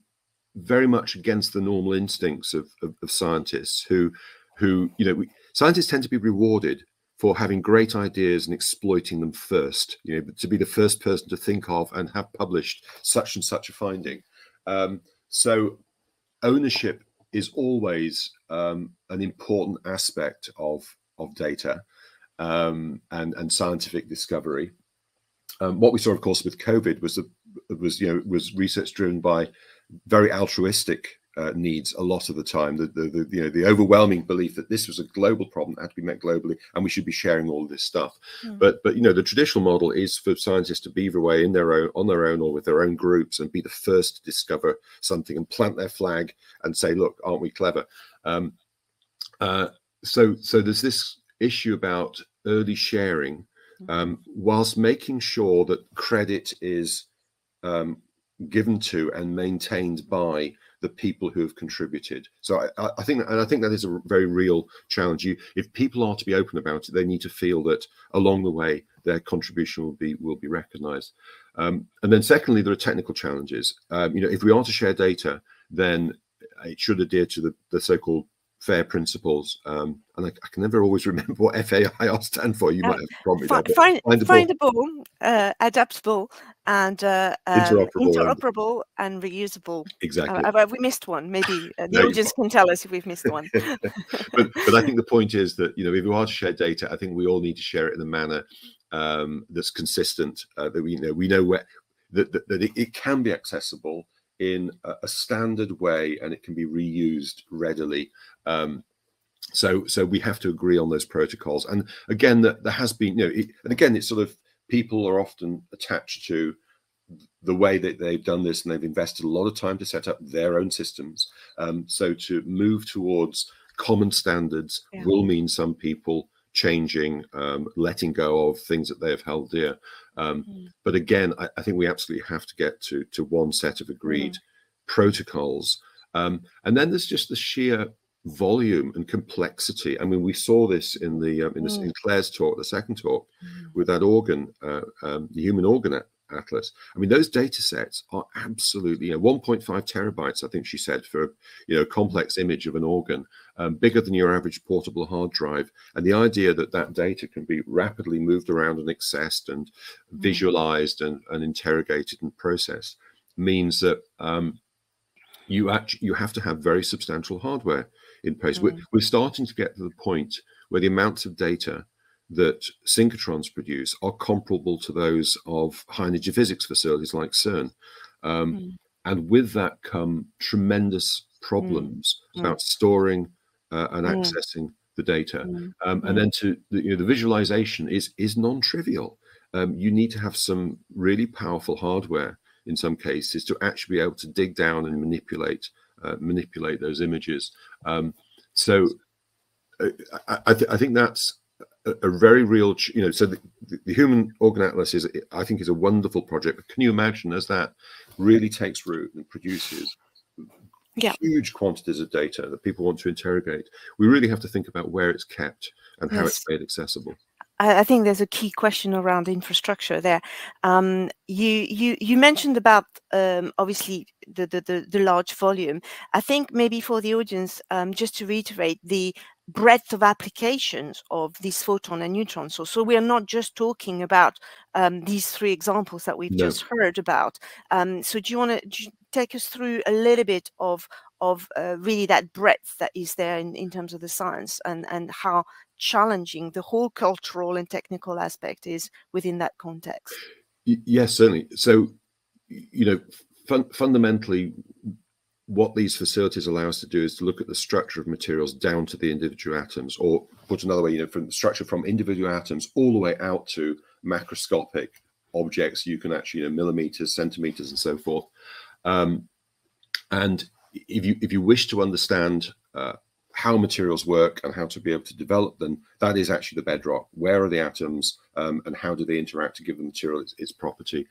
very much against the normal instincts of, of, of scientists who, who you know, we, scientists tend to be rewarded for having great ideas and exploiting them first. You know, to be the first person to think of and have published such and such a finding. Um, so ownership is always um, an important aspect of of data um, and and scientific discovery. Um, what we saw, of course, with COVID was was you know was research driven by very altruistic uh, needs a lot of the time. The, the, the, you know the overwhelming belief that this was a global problem that had to be met globally, and we should be sharing all this stuff. Mm. But but you know the traditional model is for scientists to beaver away in their own on their own or with their own groups and be the first to discover something and plant their flag and say, look, aren't we clever? Um, uh, so so there's this issue about early sharing, hmm. um, whilst making sure that credit is um, given to and maintained by the people who have contributed. So I, I, think, and I think that is a very real challenge. You, if people are to be open about it, they need to feel that along the way their contribution will be will be recognised. Um, and then, secondly, there are technical challenges. Um, you know, if we are to share data, then it should adhere to the, the so-called FAIR principles. Um, and I, I, can never always remember what FAIR stand for. You uh, might have probably fi- find, findable, uh, adaptable, and uh, interoperable, interoperable and, and, reusable. Exactly. Uh, we missed one. Maybe uh, the no, audience can tell us if we've missed one. but, but I think the point is that you know if we are to share data, I think we all need to share it in a manner um, that's consistent. Uh, that we you know we know where that, that, that it, it can be accessible in a, a, standard way and it can be reused readily. Um, so, so we have to agree on those protocols. And again, that there has been, you know, it, and again, it's sort of people are often attached to the way that they've done this and they've invested a lot of time to set up their own systems. Um, so to move towards common standards yeah. will mean some people changing, um, letting go of things that they have held dear. Um, mm. But again, I, I, think we absolutely have to get to to one set of agreed mm. protocols. Um, and then there's just the sheer volume and complexity. I mean, we saw this in the um, in, the, in. Claire's talk, the second talk, mm. with that organ, uh, um, the human organ atlas. I mean, those data sets are absolutely you know, 1.5 terabytes. I think she said for you know complex image of an organ um, bigger than your average portable hard drive. And the idea that that data can be rapidly moved around and accessed and mm. visualized and, and interrogated and processed means that um, you actually you have to have very substantial hardware in place. Mm. We're, we're starting to get to the point where the amounts of data that synchrotrons produce are comparable to those of high energy physics facilities like CERN. Um, mm. And with that come tremendous problems mm. about storing, uh, and mm. accessing the data. Mm. Um, and then to the, you know, the visualization is is non-trivial. Um, you need to have some really powerful hardware in some cases to actually be able to dig down and manipulate uh, manipulate those images. Um, so I, I, th I think that's a, a, very real, you know. So the, the, Human Organ Atlas is, I think, is a wonderful project. But can you imagine as that really takes root and produces yeah. huge quantities of data that people want to interrogate? We really have to think about where it's kept and how yes. it's made accessible. I think there's a key question around infrastructure there. Um, you you you mentioned about um, obviously the, the, the large volume. I think maybe for the audience, um, just to reiterate the breadth of applications of these photon and neutron So, so we are not just talking about um, these three examples that we've no. just heard about. Um, so do you want to take us through a little bit of of uh, really that breadth that is there in, in terms of the science and, and how challenging the whole cultural and technical aspect is within that context? Yes, certainly. So, you know, fun fundamentally, what these facilities allow us to do is to look at the structure of materials down to the individual atoms, or put another way, you know, from the structure from individual atoms all the way out to macroscopic objects. You can actually, you know, millimeters, centimeters, and so forth. Um, and if you if you wish to understand uh, how materials work and how to be able to develop them, that is actually the bedrock. Where are the atoms um, and how do they interact to give the material its, its property?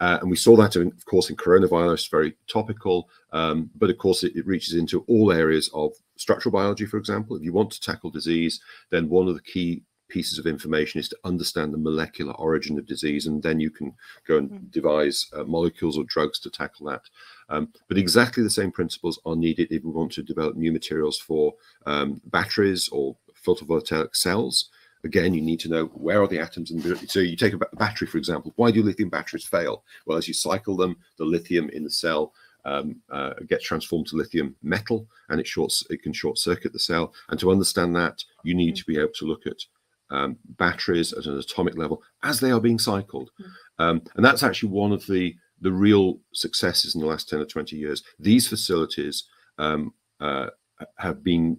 Uh, and we saw that, in, of course, in coronavirus, very topical, um, but of course, it, it, reaches into all areas of structural biology, for example. If you want to tackle disease, then one of the key pieces of information is to understand the molecular origin of disease, and then you can go and mm. devise uh, molecules or drugs to tackle that. Um, but exactly the same principles are needed if we want to develop new materials for um, batteries or photovoltaic cells. Again, you need to know where are the atoms in the, so you take a battery, for example, why do lithium batteries fail? Well, as you cycle them, the lithium in the cell um, uh, gets transformed to lithium metal and it shorts, it can short circuit the cell. And to understand that, you need to be able to look at um, batteries at an atomic level as they are being cycled. Um, and that's actually one of the, the real successes in the last 10 or 20 years. These facilities um, uh, have been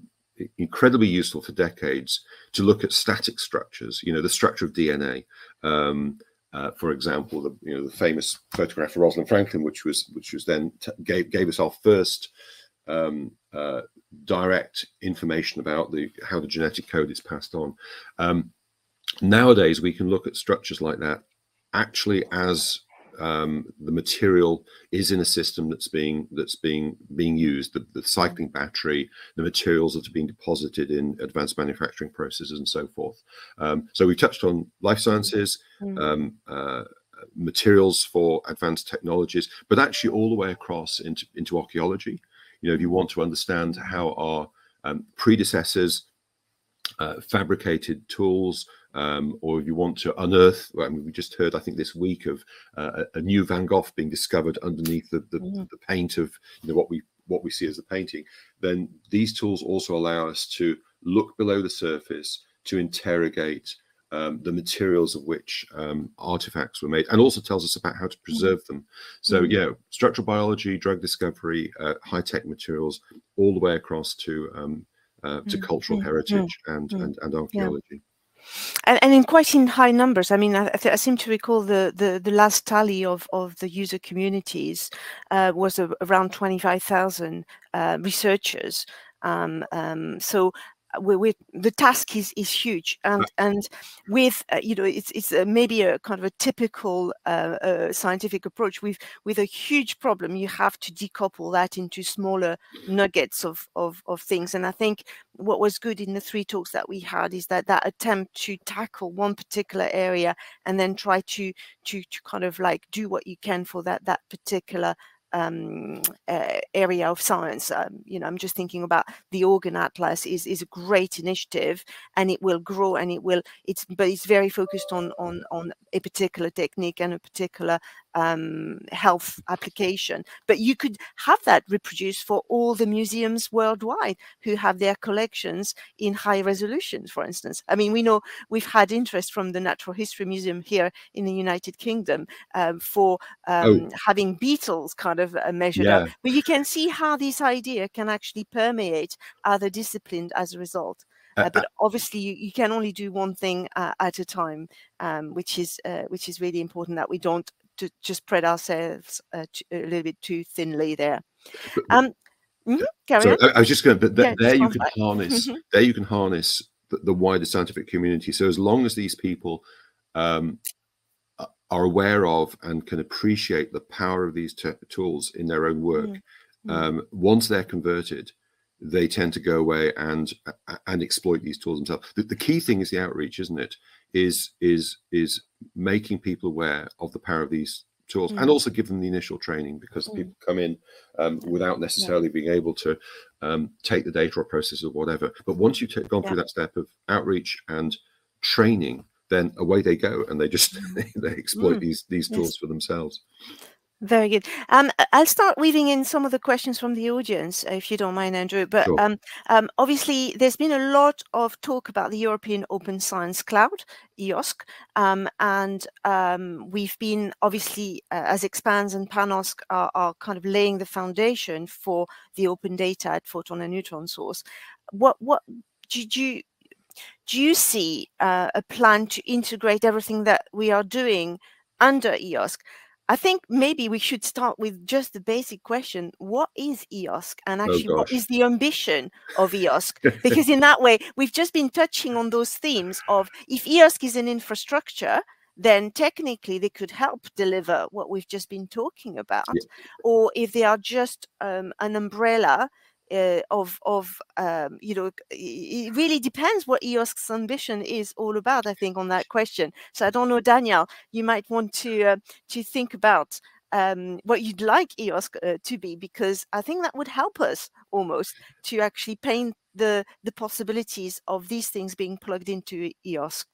incredibly useful for decades to look at static structures, you know, the structure of DNA. Um, uh, for example, the you know the famous photograph of Rosalind Franklin, which was which was then gave gave us our first um, uh, direct information about the how the genetic code is passed on. Um, nowadays, we can look at structures like that actually as um, the material is in a system that's being that's being being used. The, the, cycling battery, the materials that are being deposited in advanced manufacturing processes, and so forth. Um, so we touched on life sciences. Mm. Um, uh, materials for advanced technologies, but actually all the way across into, into archaeology. You know, if you want to understand how our um, predecessors uh, fabricated tools, um, or if you want to unearth, well, I mean, we just heard, I think, this week of uh, a, new Van Gogh being discovered underneath the, the, mm. the, paint of you know what we what we see as a painting. Then these tools also allow us to look below the surface to interrogate um, the materials of which um, artifacts were made, and also tells us about how to mm-hmm. preserve them. So, mm. yeah, structural biology, drug discovery, uh, high tech materials, all the way across to um, uh, to mm. cultural mm. heritage and, and and archaeology. Yeah. And, and, in quite in high numbers. I mean, I, I, seem to recall the, the, the last tally of, of the user communities uh, was around 25,000 uh, researchers. Um, um, so we, we, the task is is huge. And and with uh, you know it's it's uh, maybe a kind of a typical uh, uh, scientific approach with with a huge problem you have to decouple that into smaller nuggets of, of of things. And i think what was good in the three talks that we had is that that attempt to tackle one particular area and then try to to to kind of like do what you can for that that particular um, uh, area of science. Um, you know, I'm just thinking about the Organ Atlas is is a great initiative, and it will grow, and it will. It's but it's very focused on on on a particular technique and a particular um, health application. But you could have that reproduced for all the museums worldwide who have their collections in high resolution, for instance. I mean, we know we've had interest from the Natural History Museum here in the United Kingdom um, for oh. um, oh. having beetles kind of uh, measured yeah. up. But you can see how this idea can actually permeate other disciplines as a result. Uh, but obviously, you, you, can only do one thing uh, at a time, um, which is uh, which is really important that we don't to just spread ourselves uh, a little bit too thinly there. Um, Mm-hmm. Carry so. I, was just going, but th- Yeah, there just you can harness. there you can harness the, wider scientific community. So as long as these people um, are aware of and can appreciate the power of these tools in their own work, Mm, mm. um, once they're converted, they tend to go away and and exploit these tools themselves. The, the key thing is the outreach, isn't it? Is is is making people aware of the power of these tools and Mm. also give them the initial training because Mm. people come in um, without necessarily being able to um, take the data or process or whatever. But once you've gone through that step of outreach and training, then away they go and they just they exploit Mm. these these Yes. tools for themselves. Very good. Um, I'll start weaving in some of the questions from the audience, if you don't mind, Andrew. But Sure. um, um, obviously, there's been a lot of talk about the European Open Science Cloud, EOSC, um, and um, we've been obviously, uh, as ExPaNDS and PaNOSC are, are kind of laying the foundation for the open data at Photon and Neutron Source. What what did you do you see uh, a plan to integrate everything that we are doing under EOSC? I think maybe we should start with just the basic question: What is EOSC, and actually, what gosh. is the ambition of EOSC? Because in that way, we've just been touching on those themes of if EOSC is an infrastructure, then technically they could help deliver what we've just been talking about, or if they are just um, an umbrella uh, of of um, you know it really depends what EOSC's ambition is all about. I think on that question. So I don't know, Daniel, you might want to uh, to think about um, what you'd like EOSC uh, to be, because I think that would help us almost to actually paint the the possibilities of these things being plugged into E EOSC.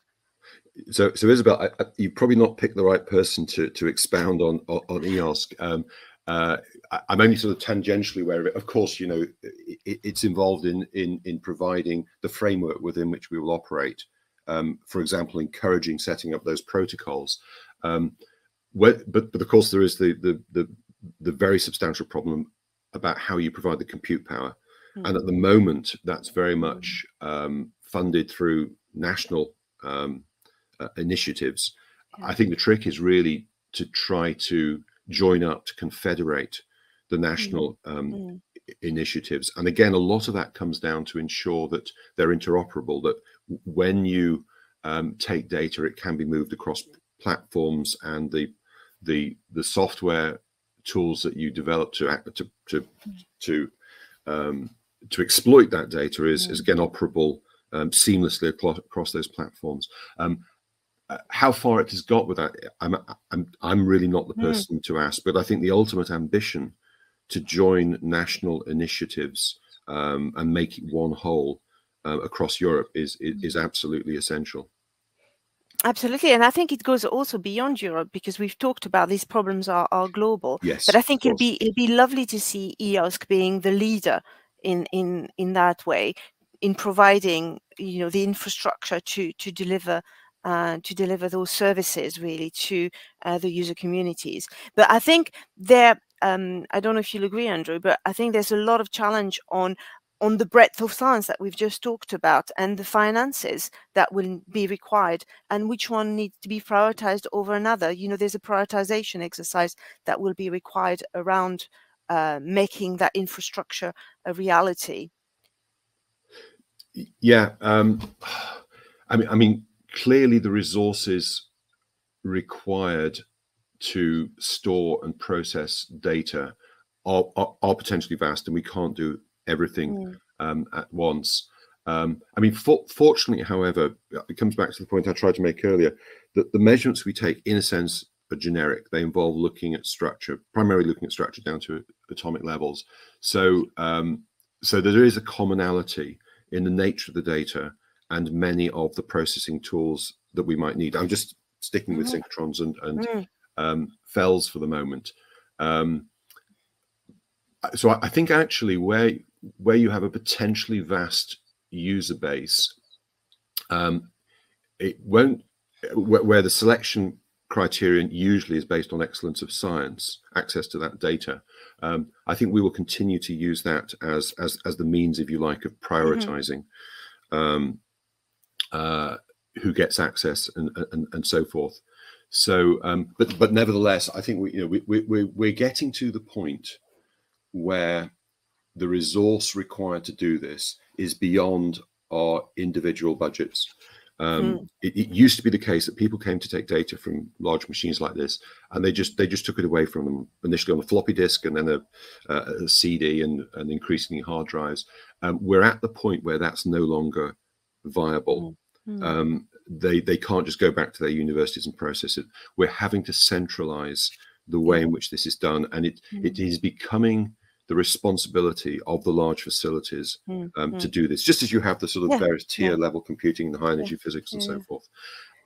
So, so Isabelle, I, I, you probably not picked the right person to to expound on on, on EOSC. Um, uh, I'm only sort of tangentially aware of it. Of course, you know, it, it's involved in in in providing the framework within which we will operate. Um, for example, encouraging setting up those protocols. Um, where, but but of course, there is the the the the very substantial problem about how you provide the compute power. And at the moment, that's very much um, funded through national um, uh, initiatives. Yeah. I think the trick is really to try to join up to confederate the national um, Mm. initiatives. And again, a lot of that comes down to ensure that they're interoperable, that when you um, take data, it can be moved across platforms and the the the software tools that you develop to act to to to um, to exploit that data is, is again operable um, seamlessly across, across those platforms. Um, how far it has got with that, I'm, I'm, I'm really not the Mm. person to ask, but I think the ultimate ambition to join national initiatives um, and make it one whole uh, across Europe is, is, is absolutely essential. Absolutely, and I think it goes also beyond Europe because we've talked about these problems are, are global. Yes, but I think it'll be it'll be lovely to see EOSC being the leader in in in that way, in providing you know the infrastructure to to deliver uh, to deliver those services really to uh, the user communities. But I think there, um, I don't know if you'll agree, Andrew, but I think there's a lot of challenge on on the breadth of science that we've just talked about and the finances that will be required and which one needs to be prioritized over another you know there's a prioritization exercise that will be required around uh, making that infrastructure a reality Yeah, um, I mean, I mean, clearly the resources required to store and process data are, are, are potentially vast, and we can't do everything Mm. um, at once. Um, I mean, for, fortunately, however, it comes back to the point I tried to make earlier that the measurements we take, in a sense, are generic. They involve looking at structure, primarily looking at structure down to atomic levels. So, um, so there is a commonality in the nature of the data and many of the processing tools that we might need. I'm just sticking with Mhm. synchrotrons and, and Mm. um, FELs for the moment. Um, so I, I think actually where where you have a potentially vast user base, um, it won't where, where the selection criterion usually is based on excellence of science, access to that data. Um, I think we will continue to use that as as as the means, if you like, of prioritizing um, uh, who gets access and, and and so forth. So, um, but but nevertheless, I think we you know we we we're, we're getting to the point where the resource required to do this is beyond our individual budgets. Um, mm. it, it, used to be the case that people came to take data from large machines like this, and they just they just took it away from them initially on a floppy disk and then a, a, a CD and, and increasingly hard drives. Um, we're at the point where that's no longer viable. Mm. Um, they they can't just go back to their universities and process it. We're having to centralize the way in which this is done, and it mm. it is becoming the responsibility of the large facilities mm, um, mm. to do this, just as you have the sort of yeah, various tier yeah. level computing, the high energy yeah, physics, and so forth.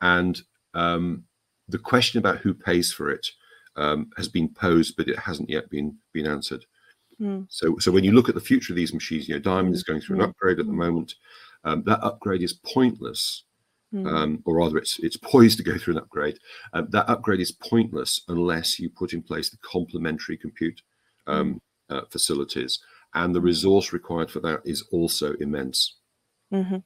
And um, the question about who pays for it um, has been posed, but it hasn't yet been been answered. Mm. So, so when you look at the future of these machines, you know, Diamond is going through an upgrade at the moment. Um, that upgrade is pointless. Um, or rather, it's it's poised to go through an upgrade. Uh, that upgrade is pointless unless you put in place the complementary compute um, uh, facilities, and the resource required for that is also immense. Mm-hmm.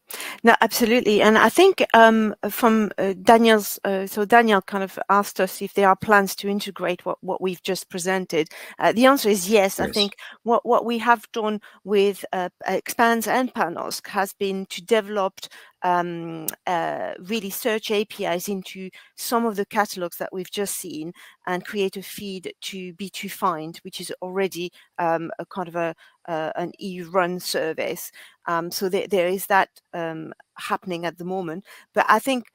No, absolutely, and I think um, from uh, Daniel's, uh, so Daniel kind of asked us if there are plans to integrate what, what we've just presented. Uh, the answer is yes. yes. I think what what we have done with uh, ExPaNDS and PaNOSC has been to develop um, uh, really search APIs into some of the catalogs that we've just seen and create a feed to B2Find, which is already um, a kind of a uh, an EU run service. Um, so there, there is that um, happening at the moment. But I think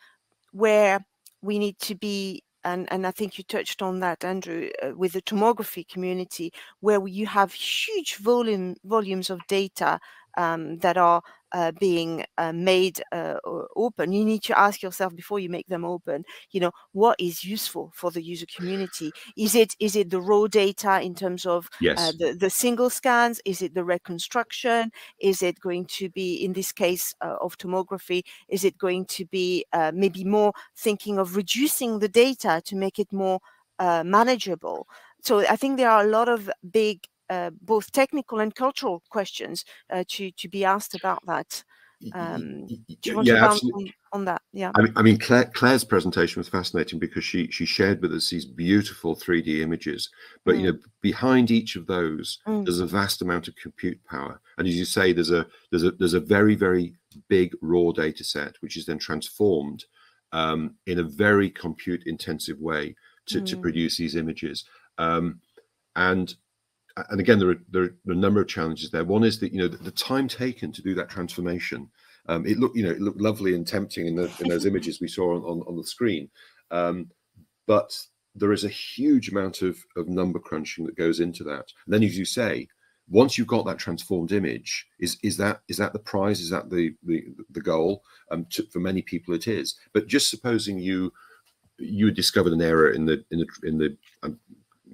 where we need to be and, and I think you touched on that, Andrew, uh, with the tomography community, where you have huge volume volumes of data um, that are uh, being uh, made uh, open, you need to ask yourself before you make them open, you know, what is useful for the user community? Is it is it the raw data in terms of uh, yes. the, the single scans? Is it the reconstruction? Is it going to be, in this case uh, of tomography, is it going to be uh, maybe more thinking of reducing the data to make it more manageable? So I think there are a lot of big uh, both technical and cultural questions uh, to to be asked about that. Um, do you want yeah, to on, on, that? Yeah. I mean, I mean Claire, Claire's presentation was fascinating because she she shared with us these beautiful 3D images, but mm. you know behind each of those mm. there's a vast amount of compute power, and as you say, there's a there's a there's a very very big raw data set which is then transformed um, in a very compute intensive way to, mm. to produce these images. Um, and and again, there are, there are, a number of challenges there. One is that you know the, the time taken to do that transformation. Um, it looked you know it looked lovely and tempting in, the, in those images we saw on, on, on the screen, um, but there is a huge amount of, of number crunching that goes into that. And then, as you say, once you've got that transformed image, is is that is that the prize? Is that the the, the goal? Um, to, for many people, it is. But just supposing you you discovered an error in the in the in the um,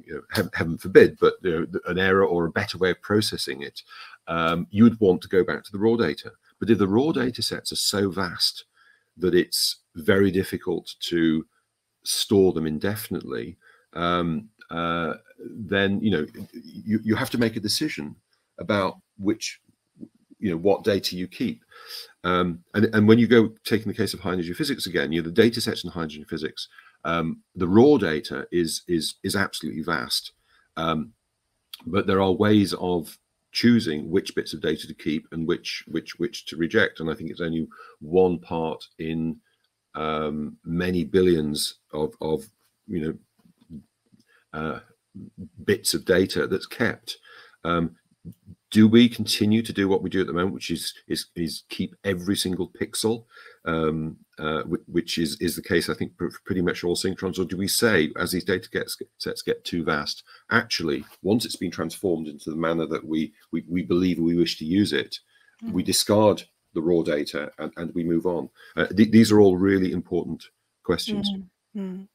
you know, heaven forbid, but you know, an error or a better way of processing it, um, you would want to go back to the raw data. But if the raw data sets are so vast that it's very difficult to store them indefinitely, um, uh, then you know you, you have to make a decision about which you know what data you keep. Um, and, and when you go taking the case of high energy physics again, you know the data sets in high energy physics um, the raw data is is is absolutely vast, um, but there are ways of choosing which bits of data to keep and which which which to reject. And I think it's only one part in um, many billions of of you know uh, bits of data that's kept. Um, do we continue to do what we do at the moment, which is is is keep every single pixel um, uh, which is is the case, I think, for pretty much all synchrotrons? Or do we say, as these data gets, sets get too vast, actually, once it's been transformed into the manner that we we, we believe we wish to use it, mm. we discard the raw data and, and we move on? Uh, th these are all really important questions. Mm. Mm.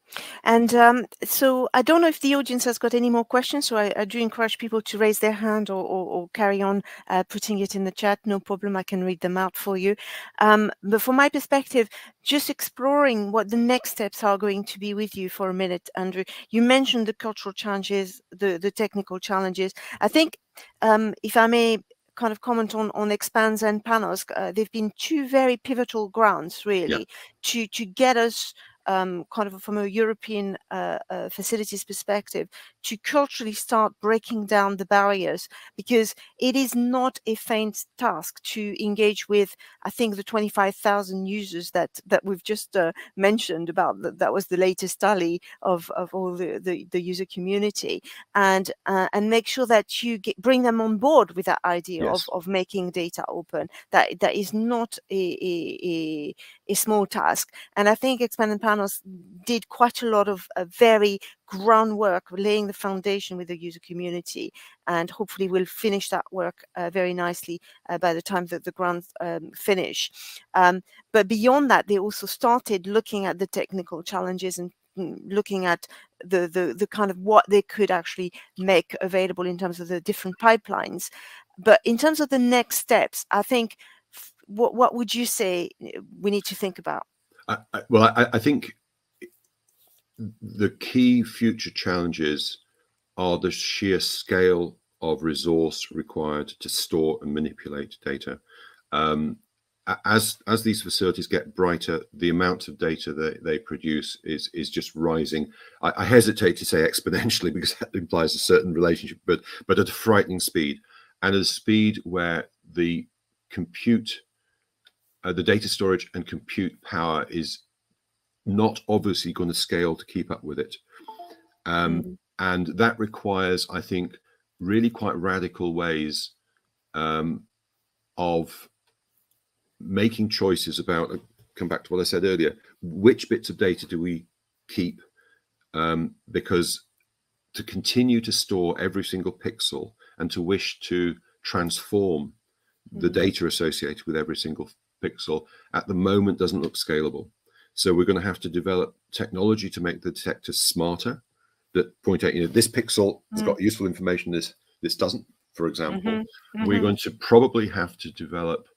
And um, so I don't know if the audience has got any more questions. So I, I do encourage people to raise their hand or, or, or carry on uh, putting it in the chat. No problem. I can read them out for you. Um, but from my perspective, just exploring what the next steps are going to be with you for a minute, Andrew. You mentioned the cultural challenges, the, the technical challenges. I think, um, if I may kind of comment on on ExPaNDS and PaNOSC, uh, they've been two very pivotal grounds really yeah. to to get us um, kind of from a European uh, uh, facilities perspective, to culturally start breaking down the barriers because it is not a faint task to engage with. I think the 25,000 users that that we've just uh, mentioned about that, that was the latest tally of of all the the, the user community, and uh, and make sure that you get, bring them on board with that idea yes. of of making data open. That that is not a, a, a, a small task, and I think ExPaNDS did quite a lot of uh, very groundwork, laying the foundation with the user community, and hopefully we'll finish that work uh, very nicely uh, by the time that the grants um, finish. Um, but beyond that, they also started looking at the technical challenges and mm, looking at the, the the kind of what they could actually make available in terms of the different pipelines. But in terms of the next steps, I think what what would you say eh, we need to think about? I, well, I, I think the key future challenges are the sheer scale of resource required to store and manipulate data. Um, as as these facilities get brighter, the amount of data that they produce is is just rising. I, I, hesitate to say exponentially because that implies a certain relationship, but but at a frightening speed, and at a speed where the compute, uh, the data storage and compute power is not obviously going to scale to keep up with it. Um, mm. And that requires, I think, really quite radical ways um, of making choices about, uh, come back to what I said earlier, which bits of data do we keep? Um, because to continue to store every single pixel and to wish to transform mm. the data associated with every single pixel at the moment doesn't look scalable. So we're going to have to develop technology to make the detectors smarter that point out, you know, this pixel has got mm. useful information, this this doesn't, for example. Mm -hmm. We're mm-hmm. going to probably have to develop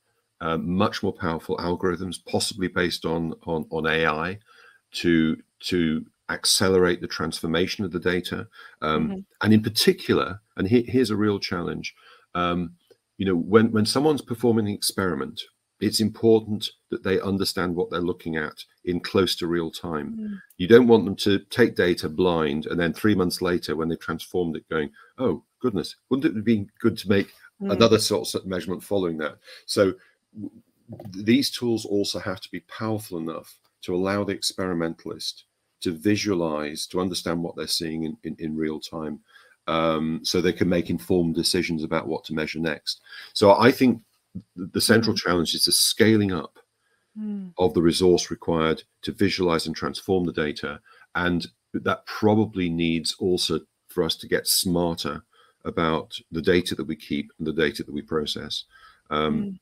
uh, much more powerful algorithms, possibly based on, on, on AI, to, to accelerate the transformation of the data. Um, mm -hmm. And in particular, and he, here's a real challenge, um, you know, when, when someone's performing an experiment, it's important that they understand what they're looking at in close to real time. Mm. You don't want them to take data blind and then three months later, when they've transformed it, going, "Oh goodness, wouldn't it be good to make mm. another sort of measurement following that?" So these tools also have to be powerful enough to allow the experimentalist to visualize, to understand what they're seeing in, in, in real time, um, so they can make informed decisions about what to measure next. So I think the central challenge is the scaling up mm. of the resource required to visualize and transform the data. And that probably needs also for us to get smarter about the data that we keep and the data that we process. Um, mm.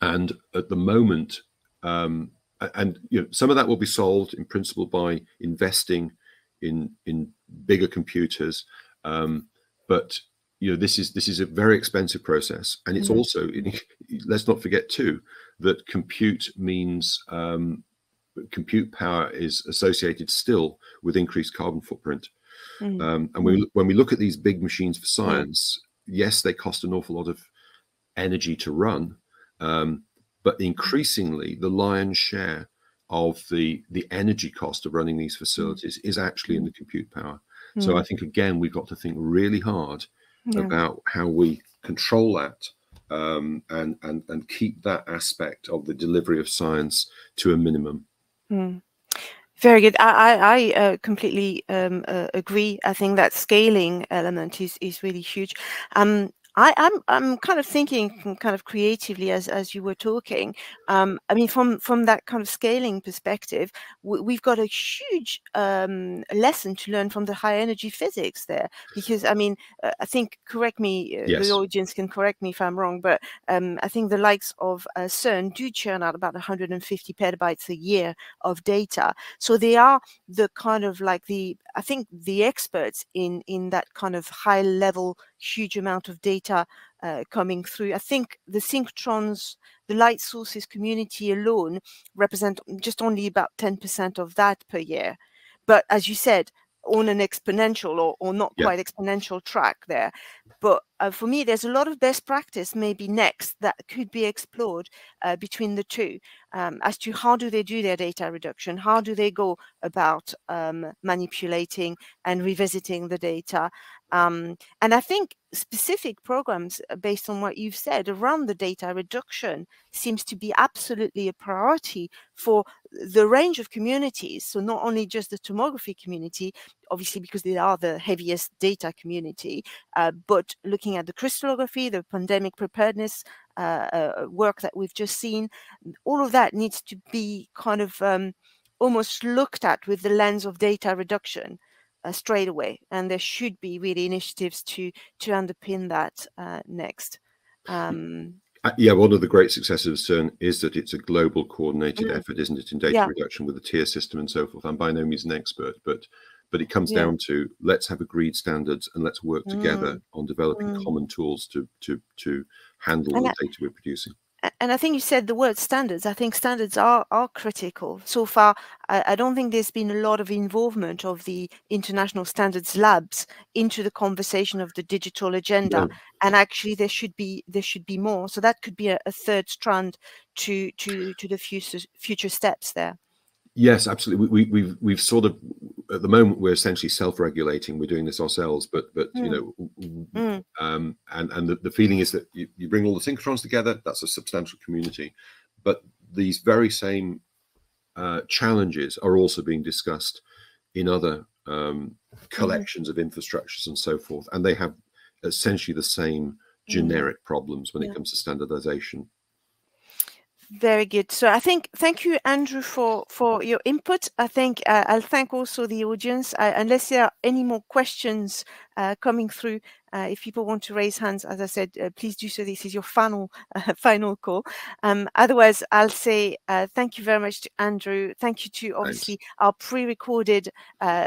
And at the moment, um, and you know, some of that will be solved in principle by investing in in bigger computers. Um, but you know this is this is a very expensive process and it's mm -hmm. also let's not forget too that compute means um, compute power is associated still with increased carbon footprint mm -hmm. um, and we, mm-hmm. when we look at these big machines for science yes they cost an awful lot of energy to run um, but increasingly the lion's share of the the energy cost of running these facilities mm -hmm. is actually in the compute power so i think again we've got to think really hard yeah. about how we control that um, and, and, and keep that aspect of the delivery of science to a minimum. Mm. Very good. I, I, uh, completely um, uh, agree. I think that scaling element is, is really huge. Um, I, am I'm, I'm kind of thinking kind of creatively as as you were talking. Um, I mean, from from that kind of scaling perspective, we, have got a huge um, lesson to learn from the high energy physics there. Because I mean, uh, I think correct me, uh, yes. the audience can correct me if I'm wrong, but um, I think the likes of uh, CERN do churn out about 150 petabytes a year of data. So they are the kind of like the I think the experts in in that kind of high level, huge amount of data uh, coming through. I think the synchtrons, the light sources community alone represent just only about 10% of that per year. But as you said, on an exponential or, or not yeah. quite exponential track there. But uh, for me, there's a lot of best practice maybe next that could be explored uh, between the two um, as to how do they do their data reduction, how do they go about um, manipulating and revisiting the data. Um, and I think specific programs uh, based on what you've said around the data reduction seems to be absolutely a priority for the range of communities. So not only just the tomography community, obviously because they are the heaviest data community, uh, but looking at the crystallography, the pandemic preparedness uh, uh, work that we've just seen, all of that needs to be kind of um, almost looked at with the lens of data reduction. Uh, straight away, and there should be really initiatives to to underpin that uh, next. Um, uh, yeah, one of the great successes of CERN is that it's a global coordinated mm. effort, isn't it, in data yeah. reduction with the tier system and so forth. I'm by no means an expert, but but it comes yeah. down to let's have agreed standards and let's work together mm. on developing mm. common tools to to to handle and the data we're producing and I think you said the word standards. I think standards are are critical. So far, I, I, don't think there's been a lot of involvement of the international standards labs into the conversation of the digital agenda. No. And actually, there should be there should be more. So that could be a, a third strand to to to the future future steps there. Yes, absolutely. We, we, we've we've sort of at the moment we're essentially self-regulating. We're doing this ourselves, but but mm. you know, mm. um, and and the, the feeling is that you, you bring all the synchrotrons together. That's a substantial community, but these very same uh, challenges are also being discussed in other um, mm-hmm. collections mm. of infrastructures and so forth, and they have essentially the same mm. generic problems when yeah. it comes to standardization very good. So I think thank you, Andrew, for for your input. I think uh, I'll thank also the audience. Uh, unless there are any more questions uh, coming through, uh, if people want to raise hands, as I said, uh, please do so. This is your final uh, final call. Um, otherwise, I'll say thank you very much to Andrew. Thank you to obviously Thanks. our pre-recorded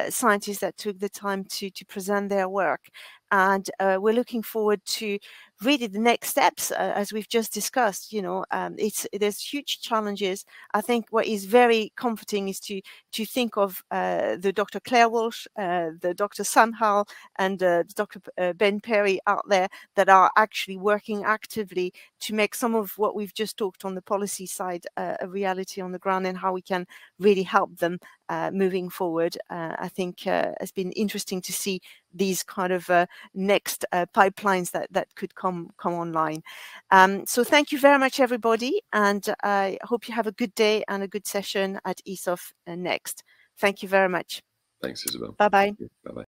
scientists that took the time to to present their work and uh, we're looking forward to really the next steps uh, as we've just discussed you know um, it's there's huge challenges. I think what is very comforting is to to think of uh, the dr claire walsh uh, the dr sam Horrell and uh, dr uh, ben perry out there that are actually working actively to make some of what we've just talked on the policy side a reality on the ground and how we can really help them moving forward i think it's been interesting to see these kind of uh, next uh, pipelines that that could come come online. Um, so thank you very much, everybody, and I hope you have a good day and a good session at ESOF uh, next. Thank you very much. Thanks, Isabelle. Bye bye. Bye bye.